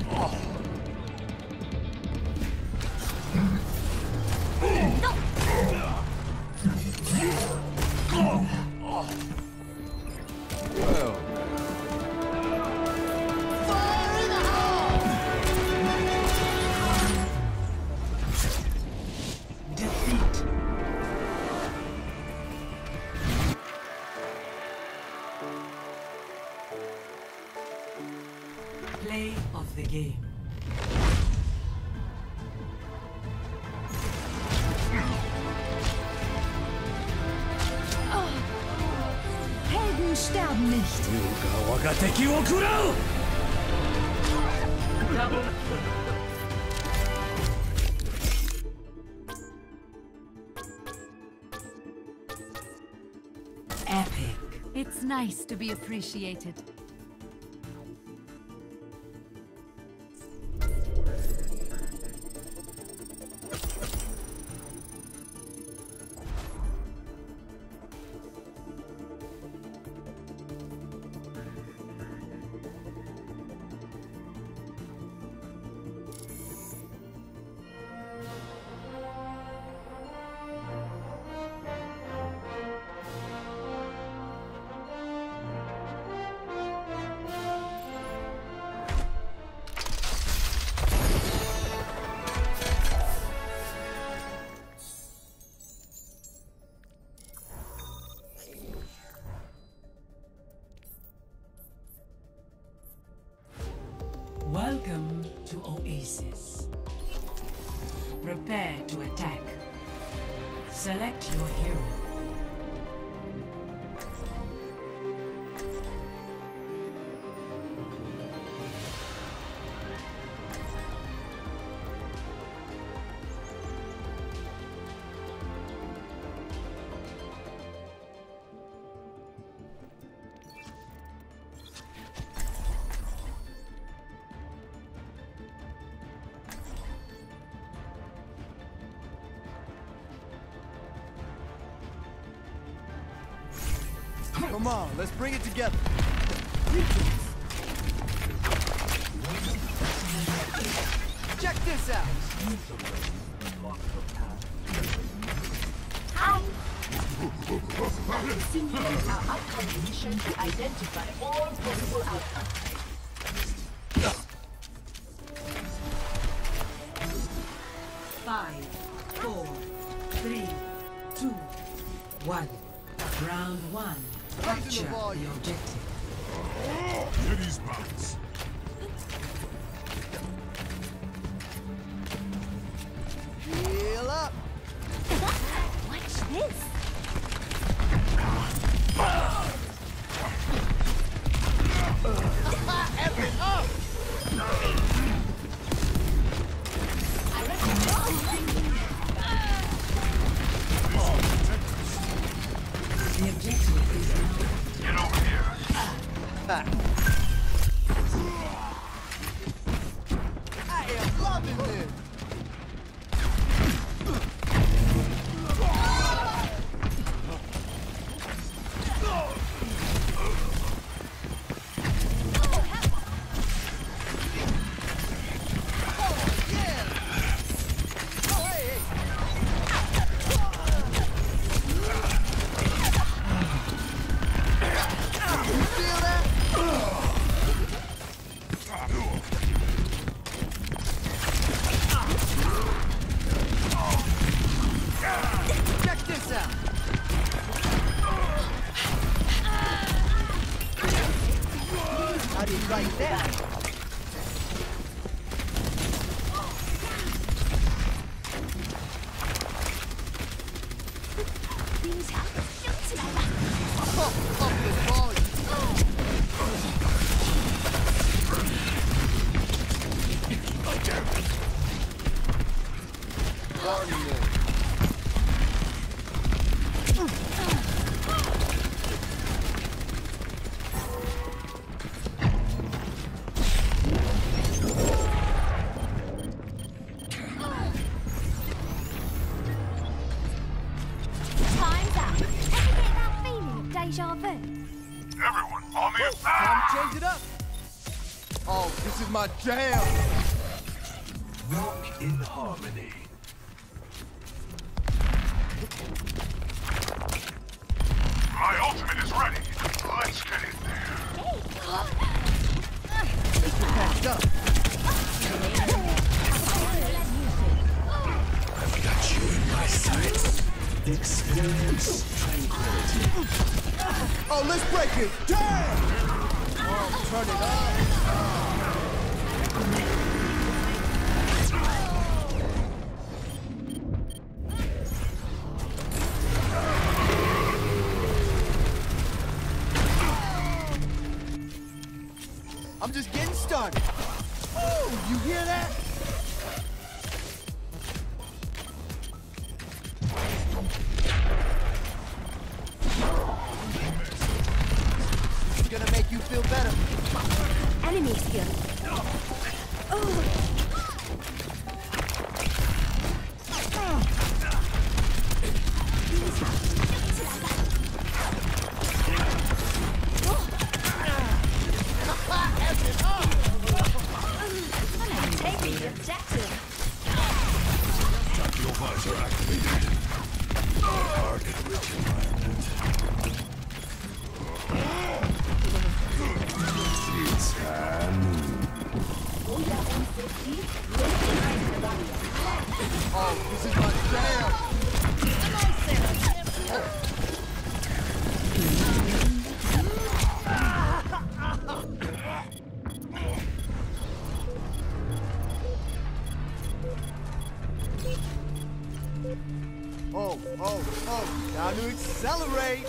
[SPEAKER 9] nice to be appreciated.
[SPEAKER 16] Come on, let's bring it together. Check this out.
[SPEAKER 1] Ow! Singing our upcoming mission to identify
[SPEAKER 15] back.
[SPEAKER 11] Accelerate.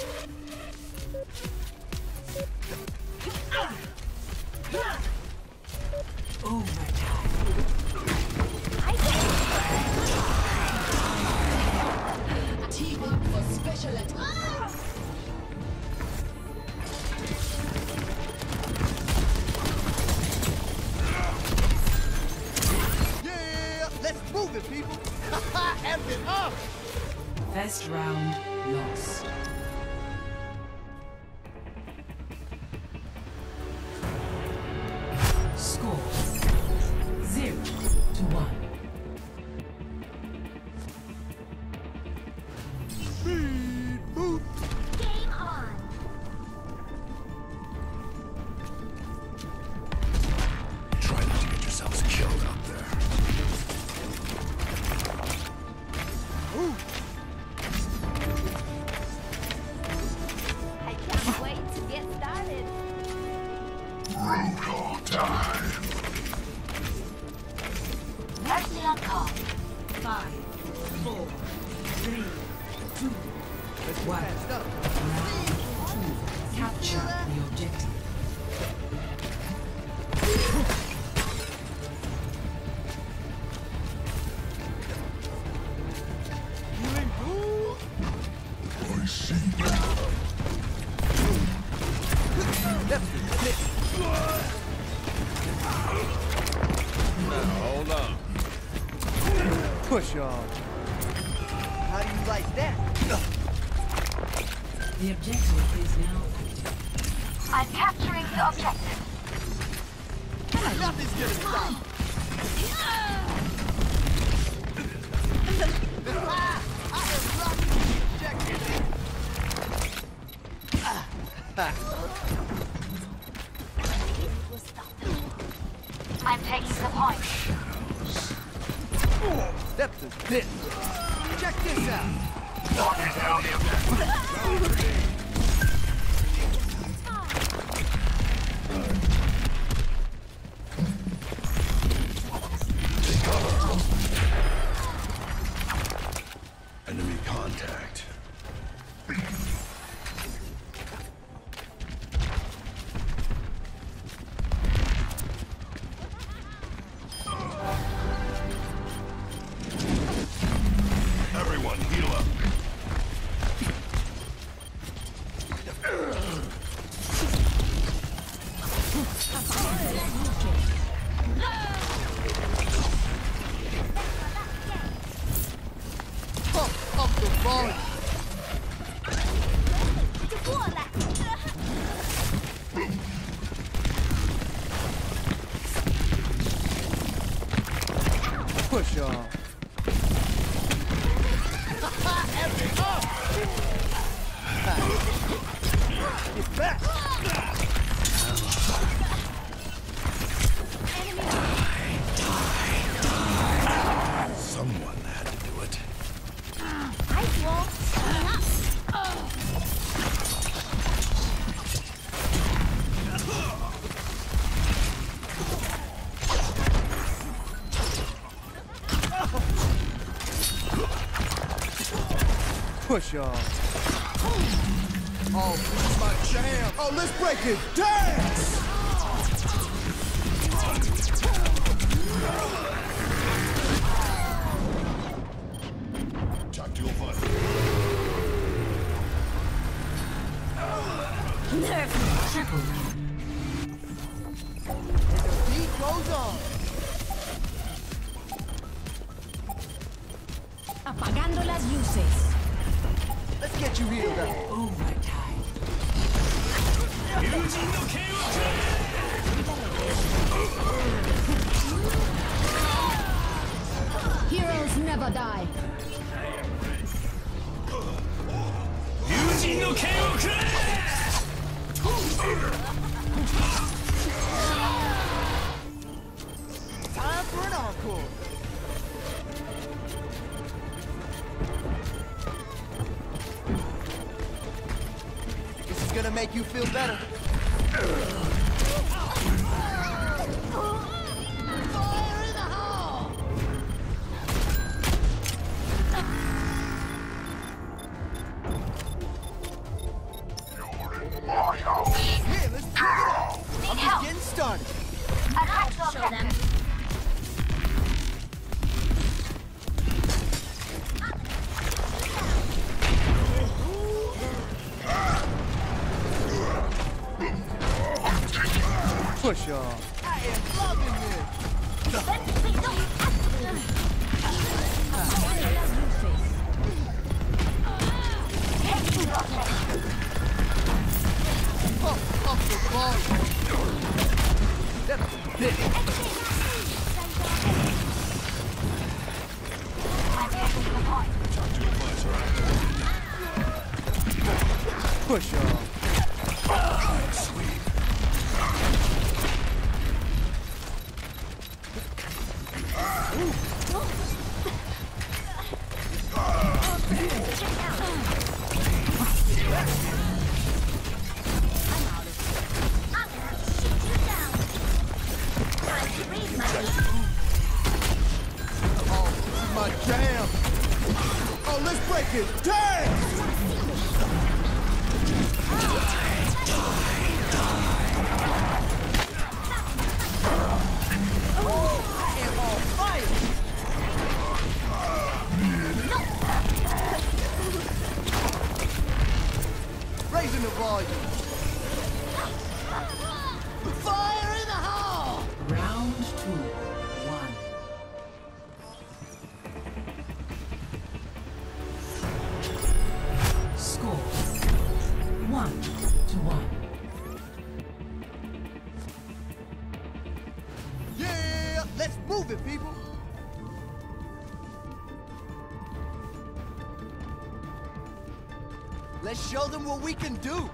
[SPEAKER 18] time.
[SPEAKER 5] Leslie on call.
[SPEAKER 1] Five, four, three, two,
[SPEAKER 15] request.
[SPEAKER 11] push y'all! Oh, this is my jam. Oh, let's break it
[SPEAKER 16] down. Them
[SPEAKER 15] what we can do.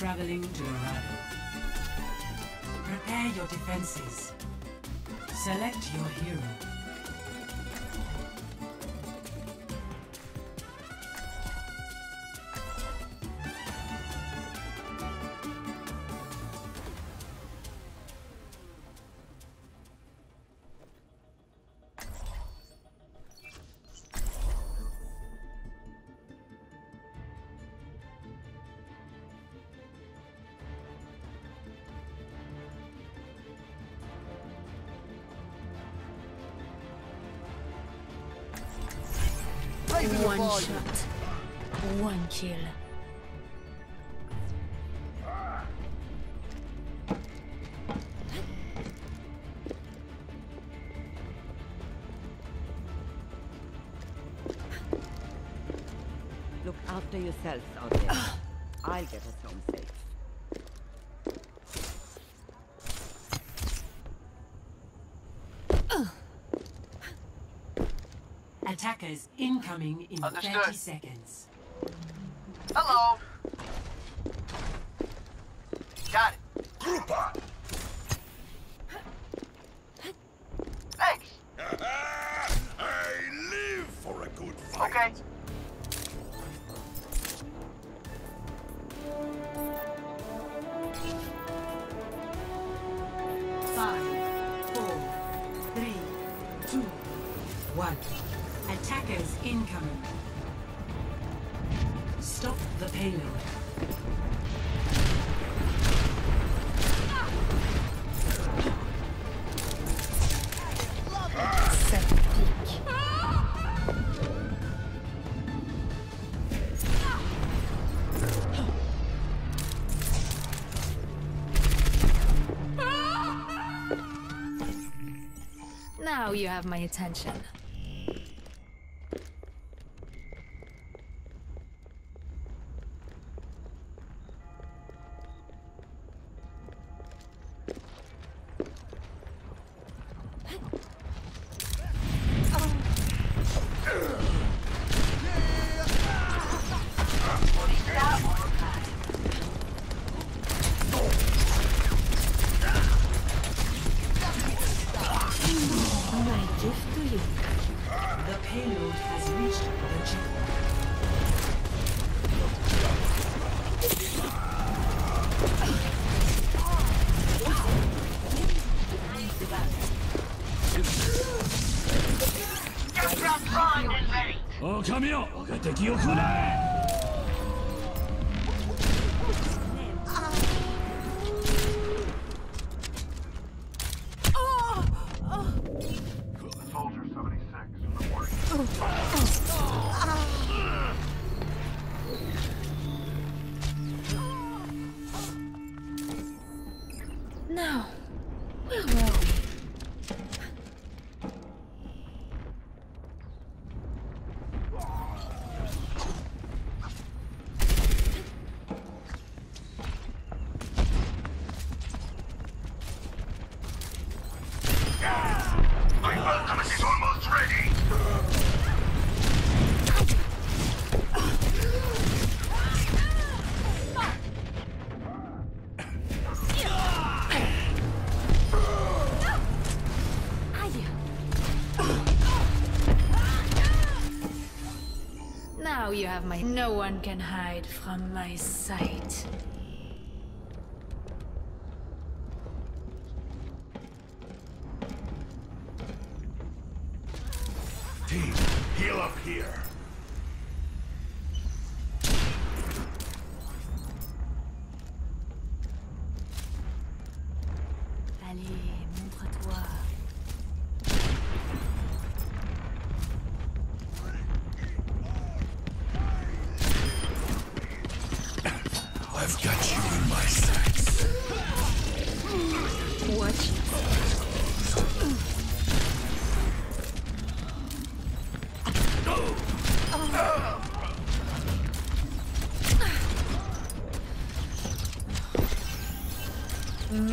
[SPEAKER 1] traveling to Dorado. Prepare your defenses. Select your hero.
[SPEAKER 10] One shot. One kill.
[SPEAKER 1] Attackers incoming in
[SPEAKER 3] Understood.
[SPEAKER 1] 30 seconds.
[SPEAKER 3] Hello.
[SPEAKER 10] You have my attention.
[SPEAKER 11] 敵を食
[SPEAKER 3] らえ have my- No one can
[SPEAKER 10] have-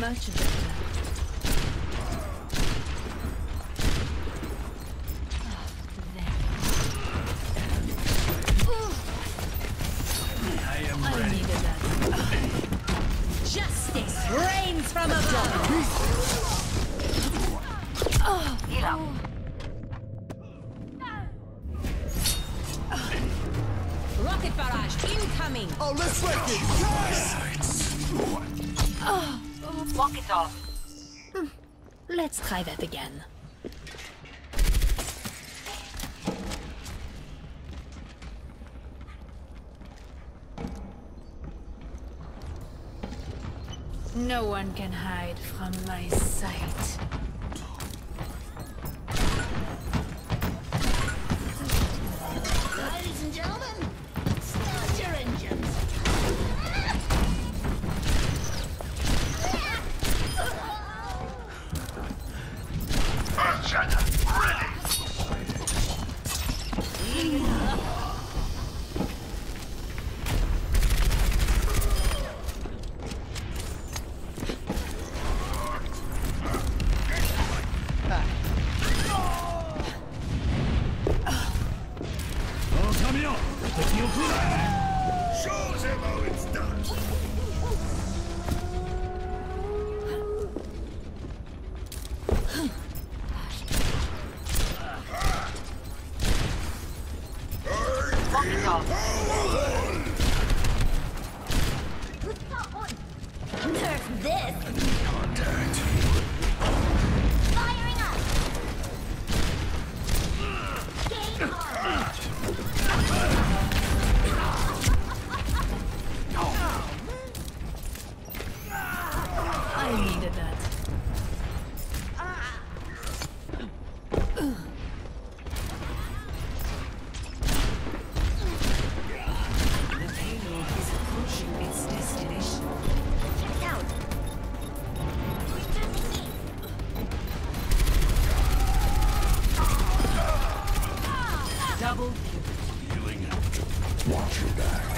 [SPEAKER 10] merchant.
[SPEAKER 19] Double kill.
[SPEAKER 1] Healing. Watch your back.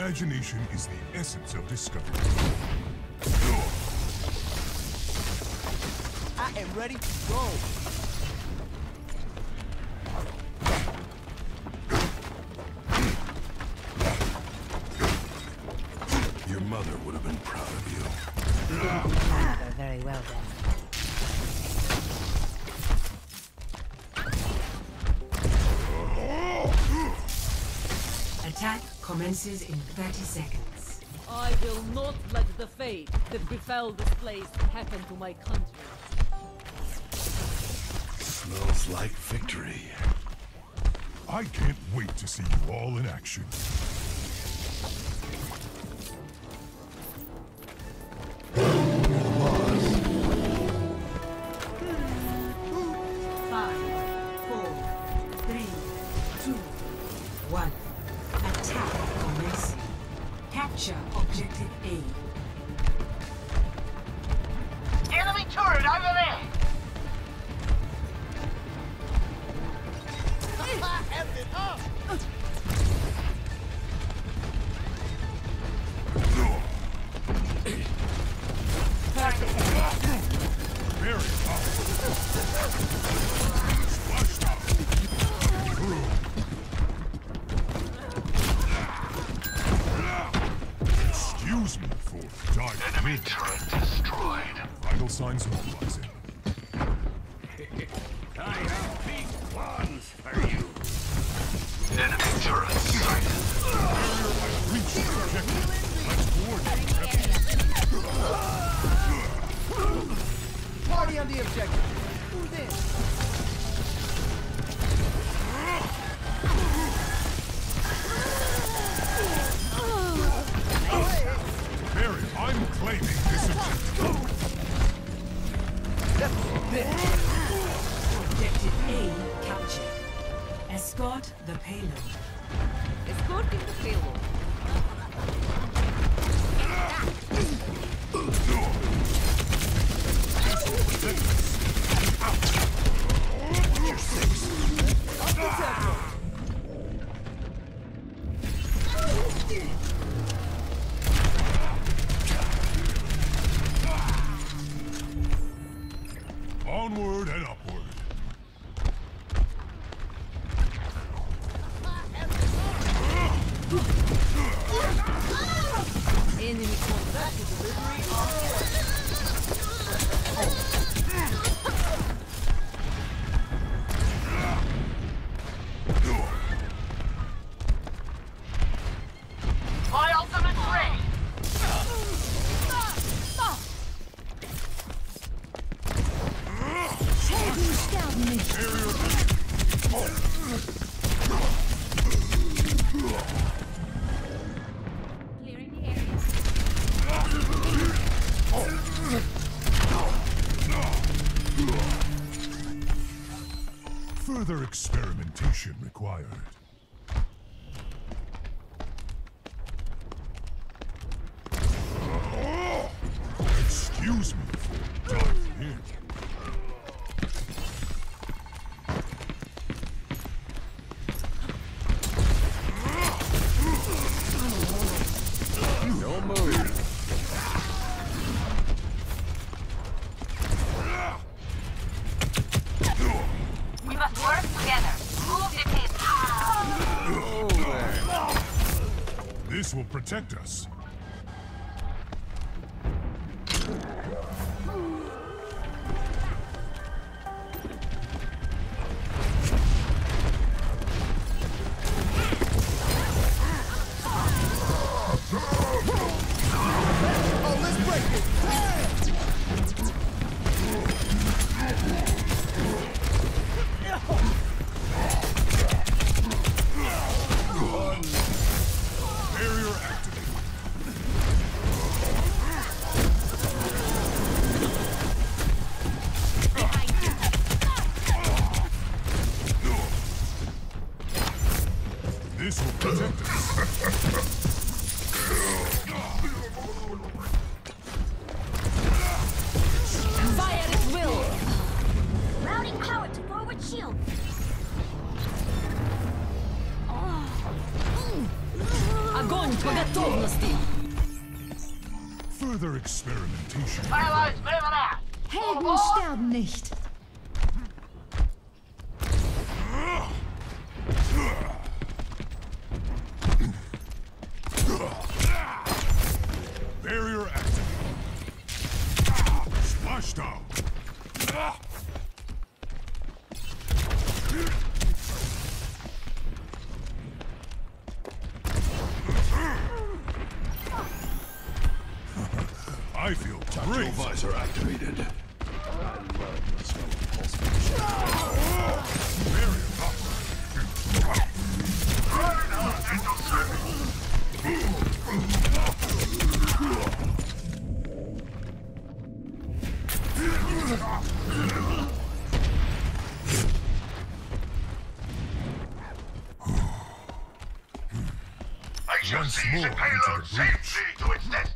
[SPEAKER 14] Imagination is the essence of discovery.
[SPEAKER 15] I am ready to go.
[SPEAKER 1] In 30 seconds.
[SPEAKER 20] I will not let the fate that befell this place happen to my country.
[SPEAKER 6] Smells like victory.
[SPEAKER 14] I can't wait to see you all in action. Experimentation required. will protect us.
[SPEAKER 19] experimentation.
[SPEAKER 21] once
[SPEAKER 19] more into the
[SPEAKER 14] breach.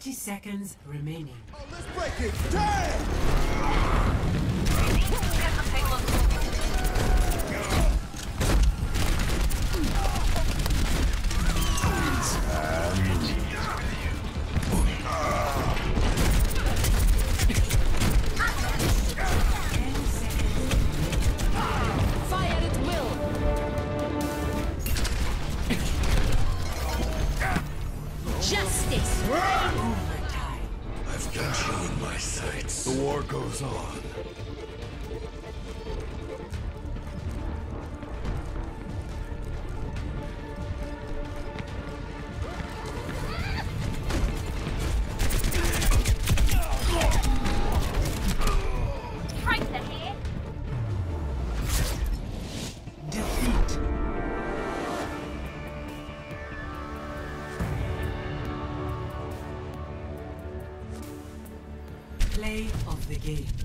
[SPEAKER 15] 30 seconds remaining.
[SPEAKER 1] Oh, let's break it. Damn!
[SPEAKER 14] the
[SPEAKER 15] gate.